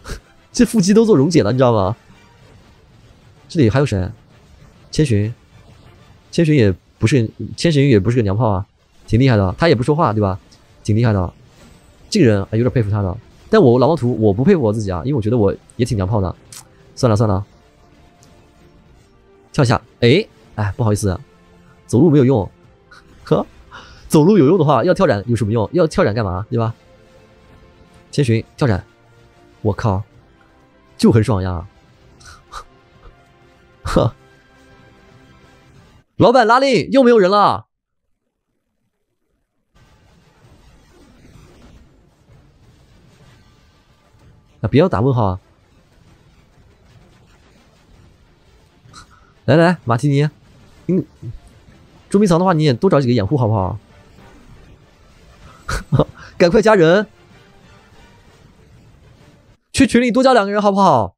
(laughs) 这腹肌都做溶解了，你知道吗？这里还有谁？千寻，千寻也不是，千寻也不是个娘炮啊，挺厉害的，他也不说话，对吧？挺厉害的，这个人有点佩服他的。但我老王图我不佩服我自己啊，因为我觉得我也挺娘炮的。算了算了，跳下，哎哎，不好意思，走路没有用，呵，走路有用的话，要跳斩有什么用？要跳斩干嘛？对吧？千寻跳斩，我靠，就很爽呀！呵，(laughs) 老板拉令，又没有人了。啊，不要打问号啊！来来，马提尼，嗯，捉迷藏的话，你也多找几个掩护好不好？(laughs) 赶快加人！去群里多加两个人好不好？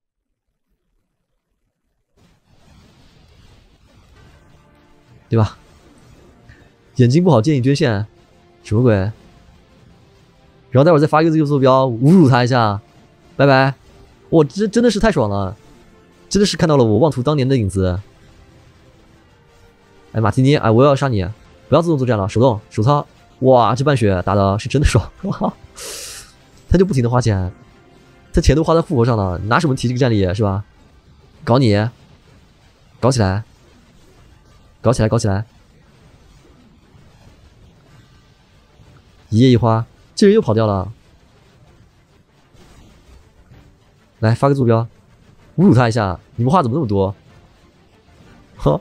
对吧？眼睛不好建议捐献，什么鬼？然后待会儿再发一个这个坐标，侮辱他一下，拜拜！我这真的是太爽了，真的是看到了我妄图当年的影子。哎，马提尼，哎，我要杀你！不要自动作战了，手动手操！哇，这半血打的是真的爽！(laughs) 他就不停的花钱。他钱都花在复活上了，拿什么提这个战力是吧？搞你，搞起来，搞起来，搞起来！一叶一花，这人又跑掉了。来发个坐标，侮辱他一下。你们话怎么那么多？呵，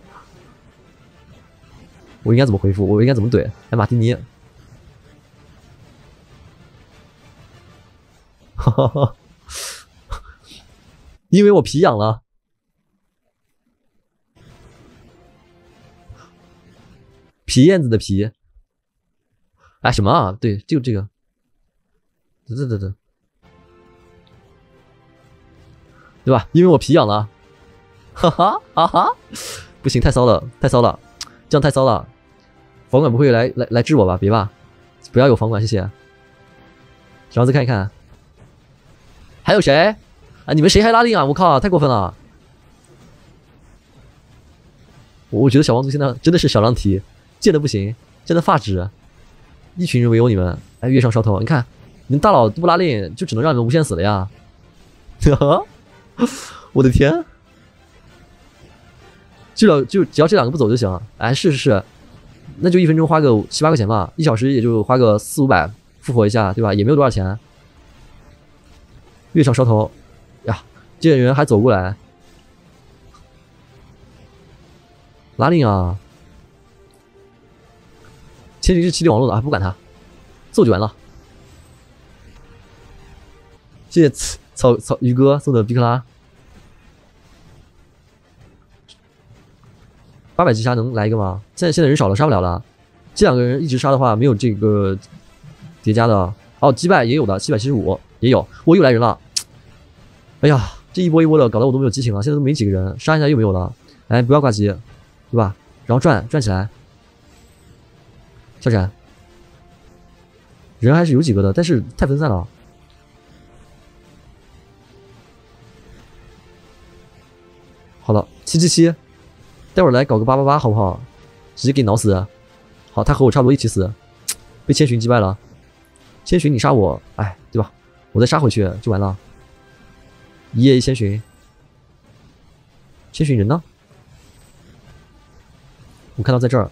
我应该怎么回复？我应该怎么怼？哎，马蒂尼，哈哈哈。因为我皮痒了，皮燕子的皮。哎，什么啊？对，就这个。对对对对，对吧？因为我皮痒了。哈哈哈哈！不行，太骚了，太骚了，这样太骚了。房管不会来来来治我吧？别吧，不要有房管，谢谢。然后再看一看，还有谁？啊，你们谁还拉令啊？我靠，太过分了！我觉得小王子现在真的是小狼蹄，贱的不行，贱的发指。一群人围殴你们，哎，月上梢头，你看，你们大佬都不拉令，就只能让你们无限死了呀！(laughs) 我的天！这两就只要这两个不走就行。哎，是是是，那就一分钟花个七八块钱吧，一小时也就花个四五百，复活一下，对吧？也没有多少钱。月上梢头，呀，这些人还走过来，拉令啊！千寻是七力网络的啊，不管他，揍就完了。谢谢草草鱼哥送的比克拉。八百击杀能来一个吗？现在现在人少了，杀不了了。这两个人一直杀的话，没有这个叠加的哦。击败也有的，七百七十五也有。我又来人了，(tsk) 哎呀，这一波一波的，搞得我都没有激情了。现在都没几个人，杀一下又没有了。哎，不要挂机，对吧？然后转转起来，跳斩。人还是有几个的，但是太分散了。好了，七七七。待会儿来搞个八八八好不好？直接给你挠死。好，他和我差不多一起死，被千寻击败了。千寻，你杀我，哎，对吧？我再杀回去就完了。一夜一千寻，千寻人呢？我看到在这儿。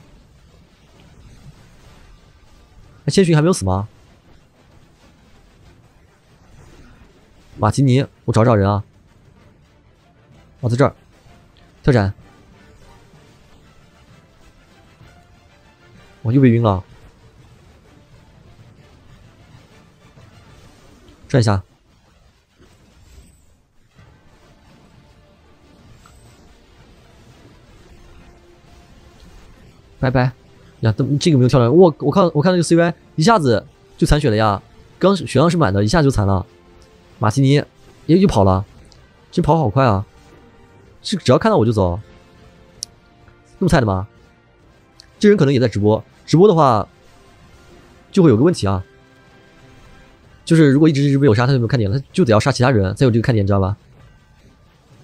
那千寻还没有死吗？马吉尼，我找找人啊。哦，在这儿，特斩。我又被晕了，转一下，拜拜呀！都这个没有跳出来，我我看我看那个 CY 一下子就残血了呀，刚血量是满的，一下就残了。马提尼又又跑了，这跑好快啊！这只要看到我就走，那么菜的吗？这人可能也在直播。直播的话，就会有个问题啊，就是如果一直一直被我杀，他就没有看点了，他就得要杀其他人才有这个看点，知道吧？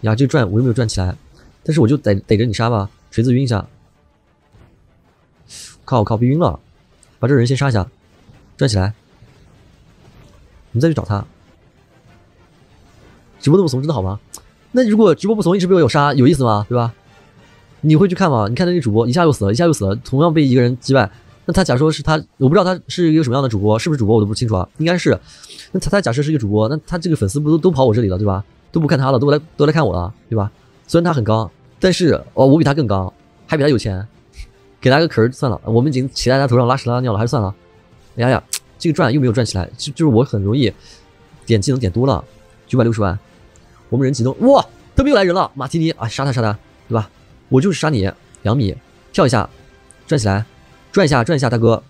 呀，这转我又没有转起来，但是我就逮逮着你杀吧，锤子晕一下，靠我靠，被晕了，把这人先杀一下，转起来，我们再去找他。直播那么怂，真的好吗？那如果直播不怂，一直被我有杀，有意思吗？对吧？你会去看吗？你看那个主播一下又死了，一下又死了，同样被一个人击败。那他假说是他，我不知道他是一个什么样的主播，是不是主播我都不清楚啊。应该是。那他他假设是一个主播，那他这个粉丝不都都跑我这里了，对吧？都不看他了，都来都来看我了，对吧？虽然他很高，但是哦，我比他更高，还比他有钱，给他个壳算了。我们已经骑在他头上拉屎拉尿了，还是算了。哎呀呀，这个转又没有转起来，就就是我很容易点技能点多了，九百六十万。我们人启动，哇，他们又来人了，马提尼啊，杀他杀他，对吧？我就是杀你两米，跳一下，转起来，转一下，转一下，大哥，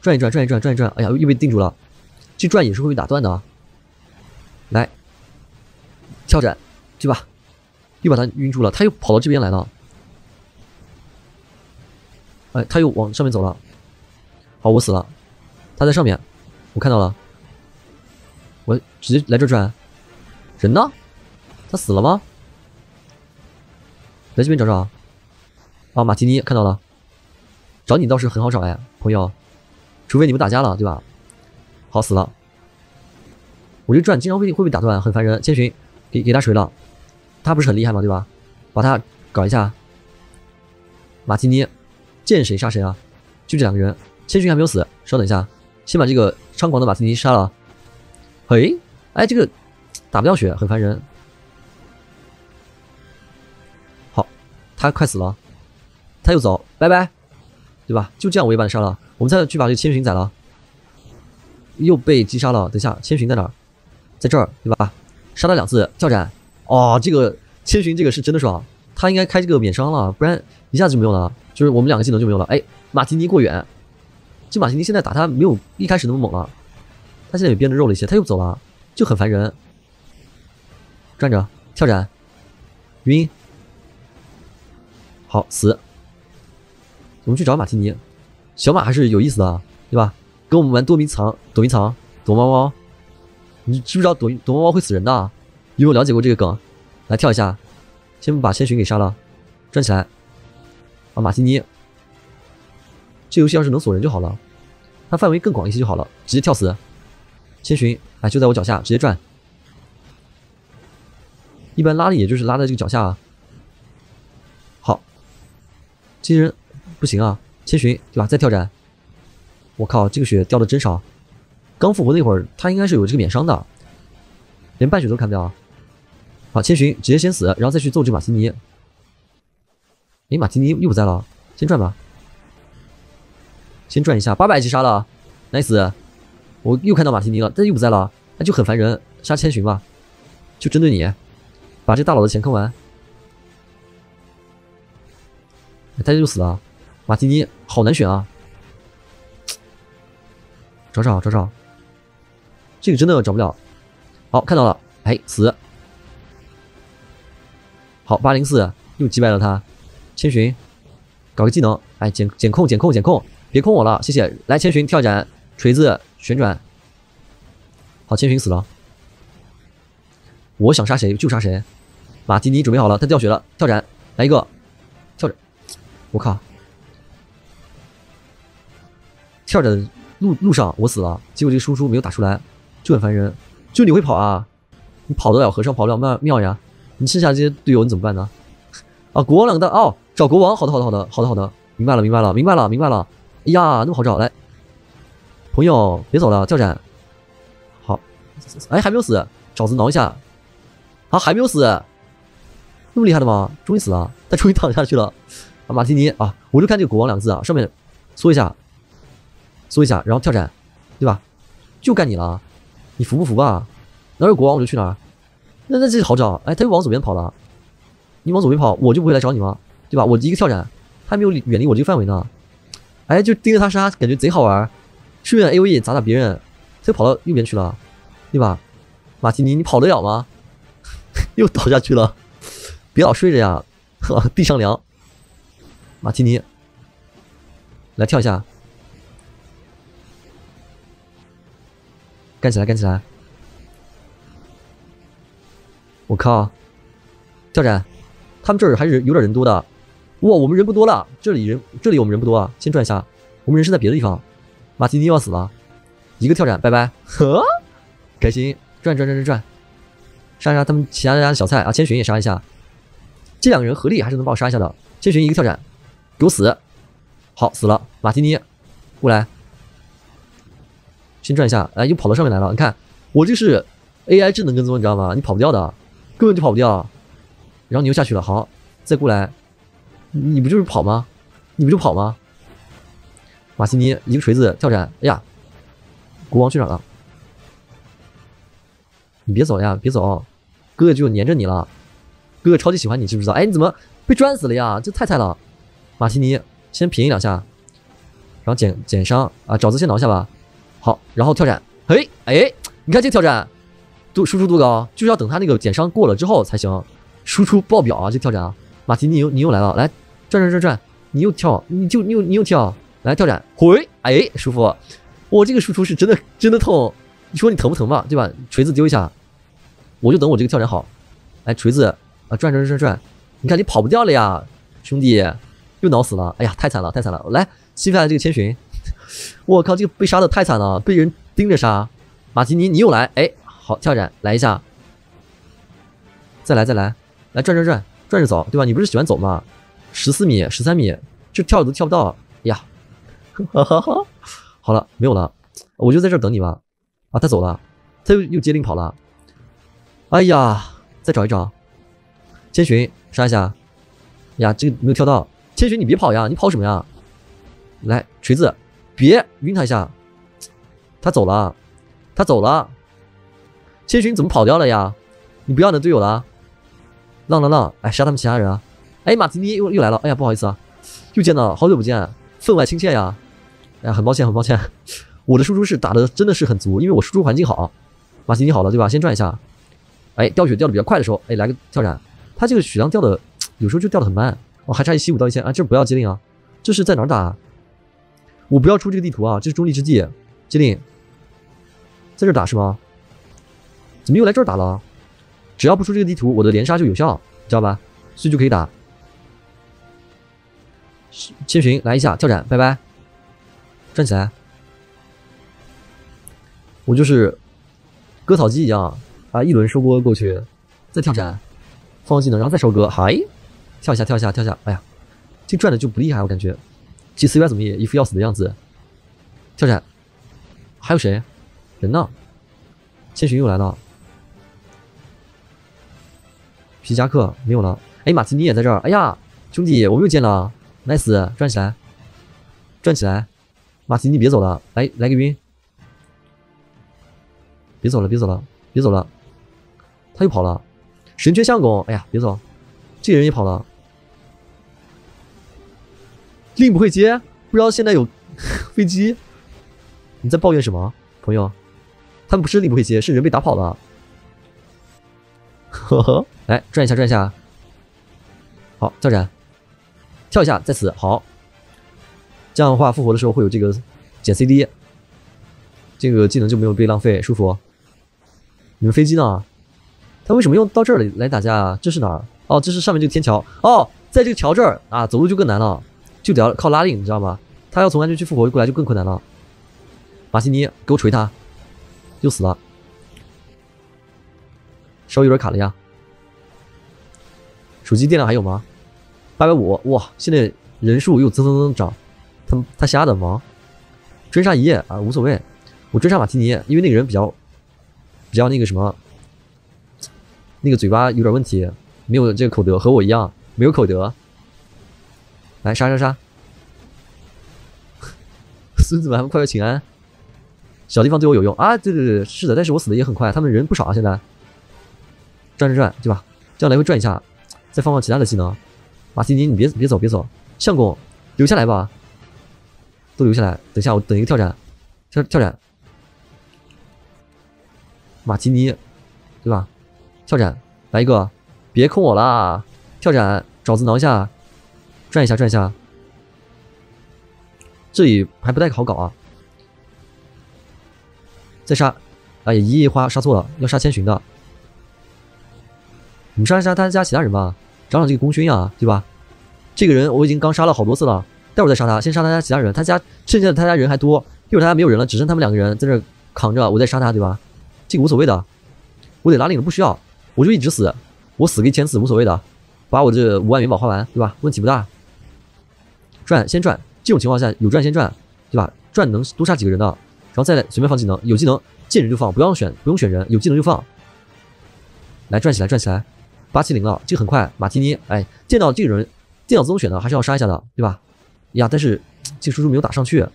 转一转，转一转，转一转，哎呀，又被定住了。这转也是会被打断的。来，跳斩，对吧？又把他晕住了，他又跑到这边来了。哎，他又往上面走了。好，我死了。他在上面，我看到了。我直接来这转。人呢？他死了吗？来这边找找。啊，马提尼看到了，找你倒是很好找哎，朋友，除非你们打架了，对吧？好死了，我这转经常会会被打断，很烦人。千寻，给给他锤了，他不是很厉害吗？对吧？把他搞一下。马提尼，见谁杀谁啊？就这两个人，千寻还没有死，稍等一下，先把这个猖狂的马斯尼杀了。嘿，哎，这个打不掉血，很烦人。好，他快死了。他又走，拜拜，对吧？就这样，我也把你杀了。我们再去把这个千寻宰了，又被击杀了。等一下，千寻在哪儿？在这儿，对吧？杀他两次，跳斩。哦，这个千寻这个是真的爽，他应该开这个免伤了，不然一下子就没有了。就是我们两个技能就没有了。哎，马提尼过远，这马提尼现在打他没有一开始那么猛了，他现在也变得肉了一些，他又走了，就很烦人。站着，跳斩，晕，好死。我们去找马提尼，小马还是有意思的，对吧？跟我们玩躲迷藏、躲迷藏、躲猫猫。你知不知道躲躲猫猫会死人的？有没有了解过这个梗？来跳一下，先把千寻给杀了，转起来。啊，马西尼，这游戏要是能锁人就好了，它范围更广一些就好了，直接跳死。千寻，哎，就在我脚下，直接转。一般拉的也就是拉在这个脚下啊。好，这些人不行啊，千寻对吧？再跳斩。我靠，这个血掉的真少。刚复活那会儿，他应该是有这个免伤的，连半血都看不掉。好，千寻直接先死，然后再去揍这马西尼。哎，马提尼又不在了，先转吧，先转一下，八百级杀了，nice。我又看到马提尼了，但又不在了，那就很烦人，杀千寻吧，就针对你，把这大佬的钱坑完。他就死了，马提尼好难选啊，找找找找。这个真的找不了，好看到了，哎死，好八零四又击败了他，千寻搞个技能，哎减减控减控减控，别控我了，谢谢，来千寻跳斩锤子旋转，好千寻死了，我想杀谁就杀谁，马提尼准备好了，他掉血了，跳斩来一个。跳斩，我靠，跳斩路路上我死了，结果这个输出没有打出来。就很烦人，就你会跑啊？你跑得了和尚跑不了庙庙呀？你剩下这些队友你怎么办呢？啊，国王两个蛋哦，找国王，好的好的好的好的好的，明白了明白了明白了明白了。哎呀，那么好找，来，朋友别走了，跳斩。好，哎还没有死，爪子挠一下。啊还没有死，那么厉害的吗？终于死了，他终于躺下去了。啊马提尼啊，我就看这个国王两个字啊，上面缩一下，缩一下，然后跳斩，对吧？就干你了。你服不服吧？哪有国王我就去哪儿。那那这好找，哎，他又往左边跑了。你往左边跑，我就不会来找你吗？对吧？我一个跳斩，他还没有远离我这个范围呢。哎，就盯着他杀，感觉贼好玩。顺便 A O E 砸砸别人，他又跑到右边去了，对吧？马提尼，你跑得了吗？(laughs) 又倒下去了。别老睡着呀，地上凉。马提尼，来跳一下。干起来，干起来！我靠，跳斩！他们这儿还是有点人多的。哇，我们人不多了，这里人，这里我们人不多啊。先转一下，我们人是在别的地方。马提尼要死了，一个跳斩，拜拜。呵，开心，转转转转转，杀杀他们其他家的小菜啊！千寻也杀一下，这两个人合力还是能把我杀一下的。千寻一个跳斩，给我死！好，死了。马提尼，过来。先转一下，哎，又跑到上面来了。你看，我这是 AI 智能跟踪，你知道吗？你跑不掉的，根本就跑不掉。然后你又下去了，好，再过来，你不就是跑吗？你不就跑吗？马西尼一个锤子跳斩，哎呀，国王去哪了？你别走呀，别走，哥哥就黏着你了，哥哥超级喜欢你，知不知道？哎，你怎么被转死了呀？这太菜了。马西尼先平一两下，然后减减伤啊，爪子先挠一下吧。好，然后跳斩，嘿，哎，你看这跳斩，多输出多高，就是要等他那个减伤过了之后才行，输出爆表啊！这跳斩啊，马提你又你又来了，来转转转转，你又跳，你就你又你又跳，来跳斩，回，哎，舒服，我这个输出是真的真的痛，你说你疼不疼吧？对吧？锤子丢一下，我就等我这个跳斩好，来锤子啊，转转转转，你看你跑不掉了呀，兄弟，又挠死了，哎呀，太惨了太惨了，来吸下来这个千寻。我靠，这个被杀的太惨了，被人盯着杀。马提尼，你又来，哎，好跳斩，来一下，再来再来，来转转转转着走，对吧？你不是喜欢走吗？十四米、十三米，这跳都跳不到呀！哈哈哈，好了，没有了，我就在这等你吧。啊，他走了，他又又接令跑了。哎呀，再找一找，千寻杀一下。呀，这个没有跳到，千寻你别跑呀，你跑什么呀？来锤子。别晕他一下，他走了，他走了。千寻怎么跑掉了呀？你不要你的队友了？浪浪浪，哎，杀他们其他人啊！哎，马提尼又又来了，哎呀，不好意思啊，又见到了，好久不见，分外亲切呀！哎呀，很抱歉，很抱歉，我的输出是打的真的是很足，因为我输出环境好。马奇尼好了，对吧？先转一下。哎，掉血掉的比较快的时候，哎，来个跳斩。他这个血量掉的有时候就掉的很慢。哦，还差一七五到一千啊！这不要机灵啊！这是在哪儿打？我不要出这个地图啊！这是中立之地，机灵，在这打是吗？怎么又来这儿打了？只要不出这个地图，我的连杀就有效，知道吧？所以就可以打。千寻来一下跳斩，拜拜，转起来。我就是割草机一样啊！一轮收割过去，再跳斩，放技能，然后再收割，嗨，跳一下，跳一下，跳一下。哎呀，这转的就不厉害，我感觉。这 C Y 怎么也一副要死的样子？跳斩，还有谁？人呢？千寻又来了。皮夹克没有了。哎，马提尼也在这儿。哎呀，兄弟，我们又见了。nice，转起来，转起来。马提尼别走了，来来个晕。别走了，别走了，别走了。他又跑了。神缺相公，哎呀，别走。这个人也跑了。令不会接，不知道现在有 (laughs) 飞机。你在抱怨什么，朋友？他们不是令不会接，是人被打跑了。呵 (laughs) 呵，来转一下，转一下。好，跳斩，跳一下，在此好。这样的话，复活的时候会有这个减 CD，这个技能就没有被浪费，舒服。你们飞机呢？他为什么用到这儿来打架啊？这是哪儿？哦，这是上面这个天桥。哦，在这个桥这儿啊，走路就更难了。就得要靠拉令，你知道吗？他要从安全区复活过来就更困难了。马西尼，给我锤他，又死了，稍微有点卡了呀。手机电量还有吗？八百五，哇！现在人数又增增增长，他他瞎的吗？追杀一夜啊，无所谓，我追杀马提尼，因为那个人比较比较那个什么，那个嘴巴有点问题，没有这个口德，和我一样没有口德。来杀杀杀！(laughs) 孙子们快快请安！小地方对我有用啊！对对对，是的，但是我死的也很快，他们人不少啊，现在转转转，对吧？这样来回转一下，再放放其他的技能。马提尼，你别别走别走，相公留下来吧，都留下来。等下我等一个跳斩，跳跳斩。马提尼，对吧？跳斩来一个，别控我啦！跳斩，爪子挠一下。转一下，转一下，这里还不太好搞啊！再杀，哎，一亿花杀错了，要杀千寻的。你们杀一杀他家其他人吧，长长这个功勋啊，对吧？这个人我已经刚杀了好多次了，待会儿再杀他，先杀他家其他人。他家剩下的他家人还多，一会儿他家没有人了，只剩他们两个人在这扛着，我再杀他，对吧？这个无所谓的，我得拉令了，不需要，我就一直死，我死个一千次无所谓的，把我这五万元宝花完，对吧？问题不大。转先转，这种情况下有转先转，对吧？转能多杀几个人的，然后再来随便放技能，有技能见人就放，不要选不用选人，有技能就放。来转起来转起来，八七零了，这个很快。马提尼，哎，见到这个人见到自动选的，还是要杀一下的，对吧？呀，但是这个输出没有打上去，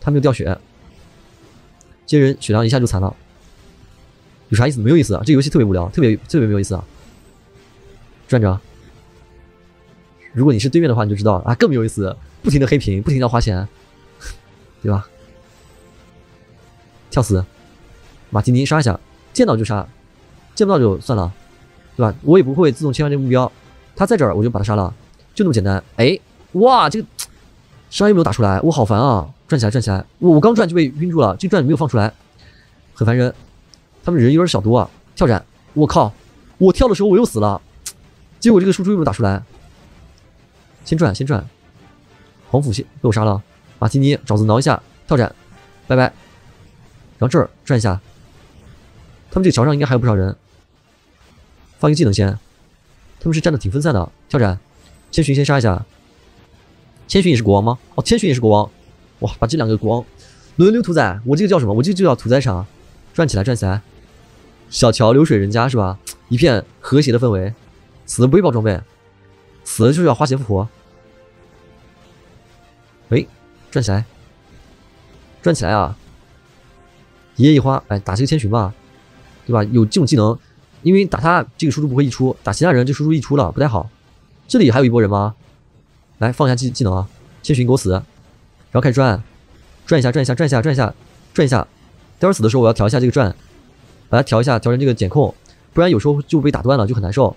他没有掉血，这人血量一下就残了，有啥意思？没有意思啊！这游戏特别无聊，特别特别没有意思啊！转着。如果你是对面的话，你就知道啊，更没有意思，不停的黑屏，不停的花钱，对吧？跳死，马提尼杀一下，见到就杀，见不到就算了，对吧？我也不会自动切换这个目标，他在这儿我就把他杀了，就那么简单。哎，哇，这个伤又没有打出来，我好烦啊！转起来，转起来，我我刚转就被晕住了，这转没有放出来，很烦人。他们人有点小多啊，跳斩，我靠，我跳的时候我又死了，结果这个输出又没有打出来。先转，先转，黄甫先被我杀了。马提尼爪子挠一下，跳斩，拜拜。然后这儿转一下，他们这个桥上应该还有不少人。放一个技能先，他们是站的挺分散的。跳斩，千寻先杀一下。千寻也是国王吗？哦，千寻也是国王。哇，把这两个国王轮流屠宰。我这个叫什么？我这个就叫屠宰场。转起来，转起来。小桥流水人家是吧？一片和谐的氛围。死了不会爆装备，死了就是要花钱复活。喂，转起来，转起来啊！一叶一花，哎，打这个千寻吧，对吧？有这种技能，因为打他这个输出不会溢出，打其他人这输出溢出了，不太好。这里还有一波人吗？来放一下技技能啊！千寻给我死，然后开始转，转一下，转一下，转一下，转一下，转一下。待会儿死的时候，我要调一下这个转，把它调一下，调成这个减控，不然有时候就被打断了，就很难受。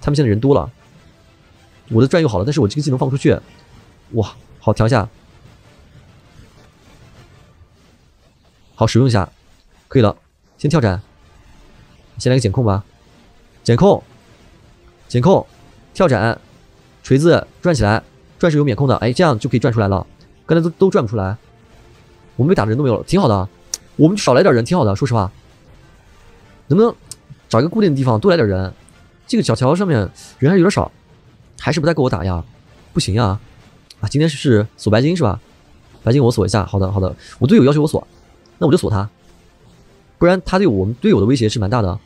他们现在人多了，我的转又好了，但是我这个技能放不出去。哇，好调一下，好使用一下，可以了。先跳斩，先来个减控吧，减控，减控，跳斩，锤子转起来。转是有免控的，哎，这样就可以转出来了。刚才都都转不出来，我们被打的人都没有了，挺好的。我们少来点人，挺好的。说实话，能不能找一个固定的地方多来点人？这个小桥上面人还有点少，还是不太够我打呀？不行呀！啊，今天是锁白金是吧？白金我锁一下。好的，好的。我队友要求我锁，那我就锁他，不然他对我们队友的威胁是蛮大的。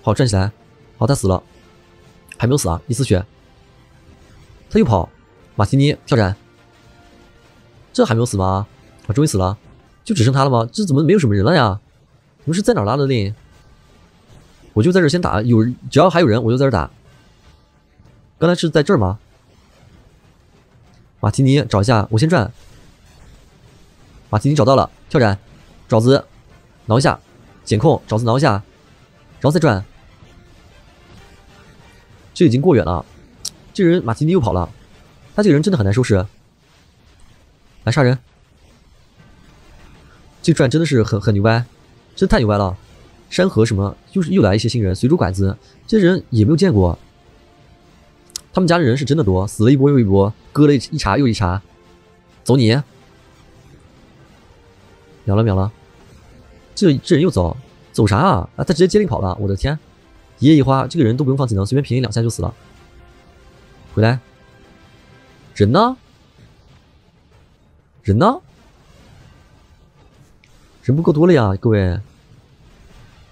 好，站起来。好，他死了，还没有死啊，一丝血。他又跑，马提尼跳斩，这还没有死吗？啊，终于死了，就只剩他了吗？这怎么没有什么人了呀？你们是在哪拉的令？我就在这先打，有只要还有人，我就在这打。刚才是在这吗？马提尼找一下，我先转。马提尼找到了，跳斩，爪子挠一下，减控，爪子挠一下，然后再转。这已经过远了。这人马提尼又跑了，他这个人真的很难收拾。来杀人，这转真的是很很牛掰，真的太牛掰了。山河什么，又是又来一些新人，随主拐子，这人也没有见过。他们家的人是真的多，死了一波又一波，割了一茬又一茬。走你，秒了秒了，这这人又走，走啥啊？啊，他直接接力跑了，我的天！一叶一花，这个人都不用放技能，随便平一两下就死了。回来，人呢？人呢？人不够多了呀，各位！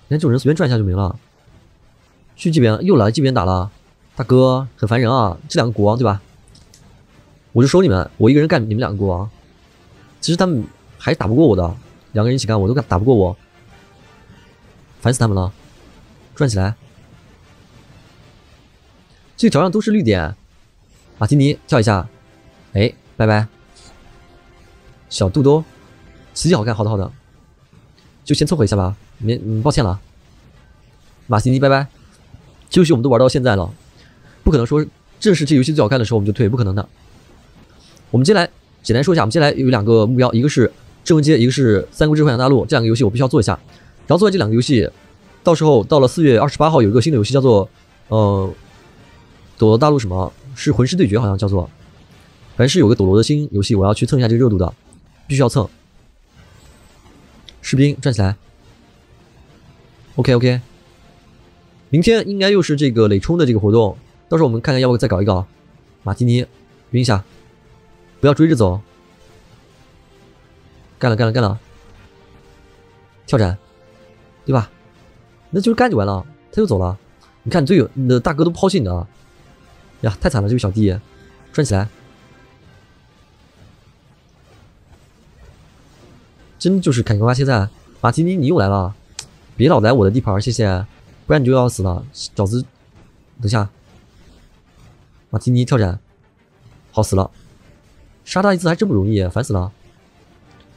你看这种人随便转一下就没了。去这边又来这边打了，大哥很烦人啊！这两个国王对吧？我就收你们，我一个人干你们两个国王。其实他们还是打不过我的，两个人一起干我都干打不过我，烦死他们了！转起来，这条上都是绿点。马提尼跳一下，哎，拜拜。小肚兜，奇迹好看，好的好的，就先凑合一下吧。没，嗯，抱歉了。马提尼拜拜。这游戏我们都玩到现在了，不可能说正是这游戏最好看的时候我们就退，不可能的。我们接下来简单说一下，我们接下来有两个目标，一个是镇魂街，一个是三国志幻想大陆，这两个游戏我必须要做一下。然后做完这两个游戏，到时候到了四月二十八号有一个新的游戏叫做呃，斗罗大陆什么？是魂师对决，好像叫做，反正是有个斗罗的新游戏，我要去蹭一下这个热度的，必须要蹭。士兵站起来，OK OK。明天应该又是这个累冲的这个活动，到时候我们看看要不要再搞一搞。马提尼，晕一下，不要追着走。干了干了干了，跳斩，对吧？那就是干就完了，他又走了。你看你队友，你的大哥都抛弃你了。呀，太惨了，这位小弟，转起来，真就是砍瓜拉切菜。马提尼，你又来了，别老来我的地盘，谢谢，不然你就要死了。饺子，等下，马提尼跳斩，好死了，杀他一次还真不容易，烦死了。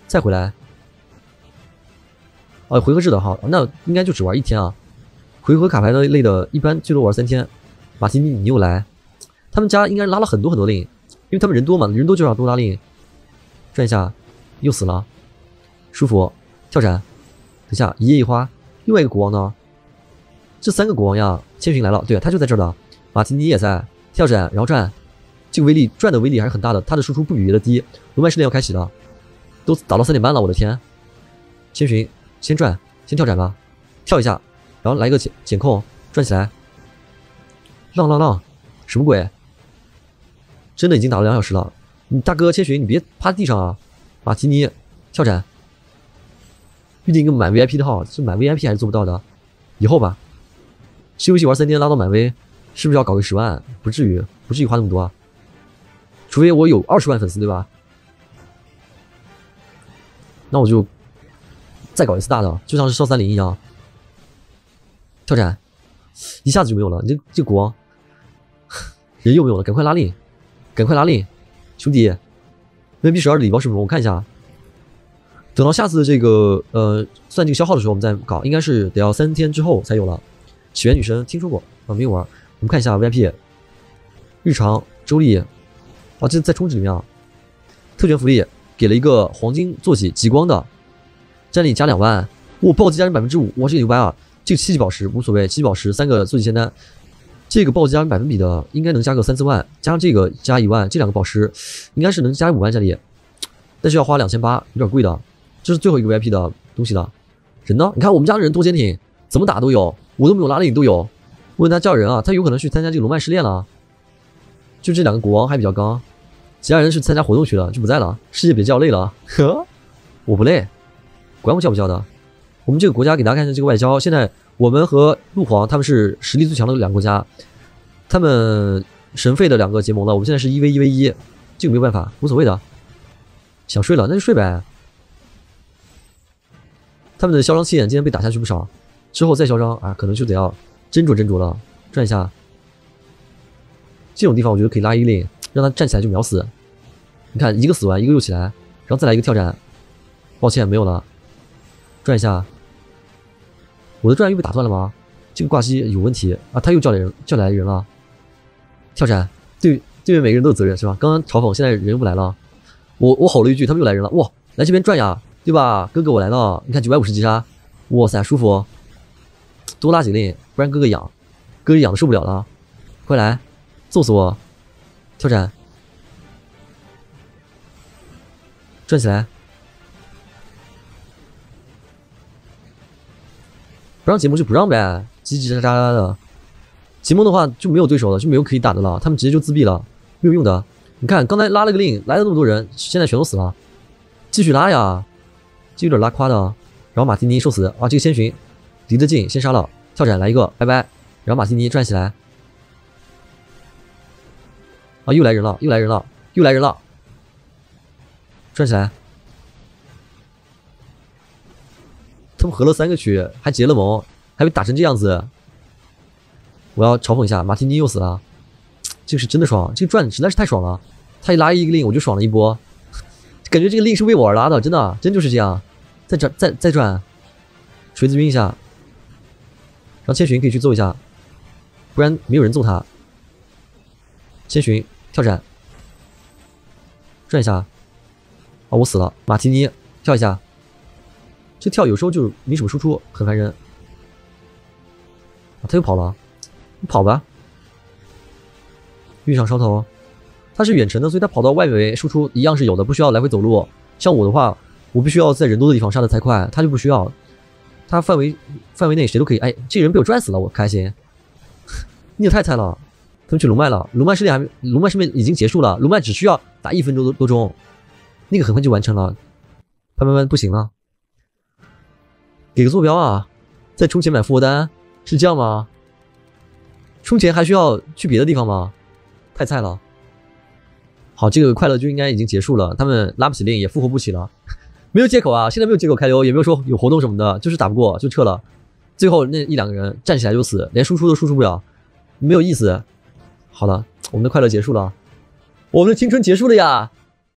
再回来，哦，回合制的哈，那应该就只玩一天啊。回合卡牌的类的，一般最多玩三天。马提尼，你又来。他们家应该拉了很多很多令，因为他们人多嘛，人多就要多拉令。转一下，又死了，舒服。跳斩，等下一叶一花，另外一个国王呢？这三个国王呀，千寻来了，对他就在这儿的。马提尼也在，跳斩，然后转，这个威力转的威力还是很大的，他的输出不比别的低。龙脉试炼要开启了，都打到三点半了，我的天！千寻先转，先跳斩吧，跳一下，然后来个减减控，转起来，浪浪浪，什么鬼？真的已经打了两小时了，你大哥千寻，你别趴地上啊！马提尼跳斩，预定一个满 VIP 的号，是满 VIP 还是做不到的，以后吧。新游戏玩三天拉到满 V，是不是要搞个十万？不至于，不至于花那么多，除非我有二十万粉丝，对吧？那我就再搞一次大的，就像是少三零一样，跳斩，一下子就没有了。你这这国人又没有了，赶快拉令！赶快拉令！兄弟，VIP 十二的礼包是什么？我看一下。等到下次这个呃算这个消耗的时候，我们再搞，应该是得要三天之后才有了。起源女神听说过啊，没有玩。我们看一下 VIP 日常周历，啊，这在充值里面啊。特权福利给了一个黄金坐骑极光的，战力加两万，我，暴击加成百分之五，哇，这个牛掰啊！这个七级宝石无所谓，七级宝石三个坐骑仙丹，这个暴击加成百分比的应该能加个三四万，加上这个加一万，这两个宝石应该是能加五万战力，但是要花两千八，有点贵的。这是最后一个 VIP 的东西了，人呢？你看我们家的人多坚挺，怎么打都有，我都没有拉的影都有。问他叫人啊，他有可能去参加这个龙脉试炼了。就这两个国王还比较刚，其他人是参加活动去了，就不在了。世界比较累了，呵，我不累，管我叫不叫的。我们这个国家给大家看一下这个外交，现在我们和陆皇他们是实力最强的两个国家，他们神废的两个结盟了，我们现在是一 v 一 v 一，这个没有办法，无所谓的。想睡了那就睡呗。他们的嚣张气焰今天被打下去不少，之后再嚣张啊，可能就得要斟酌斟酌了。转一下，这种地方我觉得可以拉一令，让他站起来就秒死。你看，一个死完，一个又起来，然后再来一个跳斩。抱歉，没有了。转一下，我的转又被打断了吗？这个挂机有问题啊！他又叫来人，叫来人了。跳斩，对对面每个人都有责任是吧？刚刚嘲讽，现在人又不来了。我我吼了一句，他们又来人了。哇，来这边转呀！对吧，哥哥我来了，你看九百五十击杀，哇塞，舒服，多拉几令，不然哥哥痒，哥哥痒的受不了了，快来，揍死我，跳斩，转起来，不让节目就不让呗，叽叽喳喳的，节目的话就没有对手了，就没有可以打的了，他们直接就自闭了，没有用的，你看刚才拉了个令，来了那么多人，现在全都死了，继续拉呀。这有点拉胯的，然后马蒂尼受死啊！这个先寻离得近，先杀了，跳斩来一个，拜拜。然后马蒂尼转起来，啊，又来人了，又来人了，又来人了，转起来。他们合了三个区，还结了盟，还被打成这样子。我要嘲讽一下，马天尼又死了，这个是真的爽，这个转实在是太爽了。他一拉一个令，我就爽了一波。感觉这个令是为我而拉的，真的，真就是这样。再转，再再转，锤子晕一下，让千寻可以去揍一下，不然没有人揍他。千寻跳斩，转一下，啊，我死了。马提尼跳一下，这跳有时候就没什么输出，很烦人。他又跑了，你跑吧。遇上烧头。他是远程的，所以他跑到外围输出一样是有的，不需要来回走路。像我的话，我必须要在人多的地方杀的才快，他就不需要。他范围范围内谁都可以。哎，这人被我转死了，我开心。(laughs) 你也太菜了，他们去龙脉了，龙脉试炼还没，龙脉试炼已经结束了，龙脉只需要打一分钟多多钟，那个很快就完成了。潘慢慢不行了，给个坐标啊！再充钱买复活丹是这样吗？充钱还需要去别的地方吗？太菜了。好，这个快乐就应该已经结束了，他们拉不起令，也复活不起了，(laughs) 没有借口啊！现在没有借口开溜，也没有说有活动什么的，就是打不过就撤了。最后那一两个人站起来就死，连输出都输出不了，没有意思。好了，我们的快乐结束了，我们的青春结束了呀！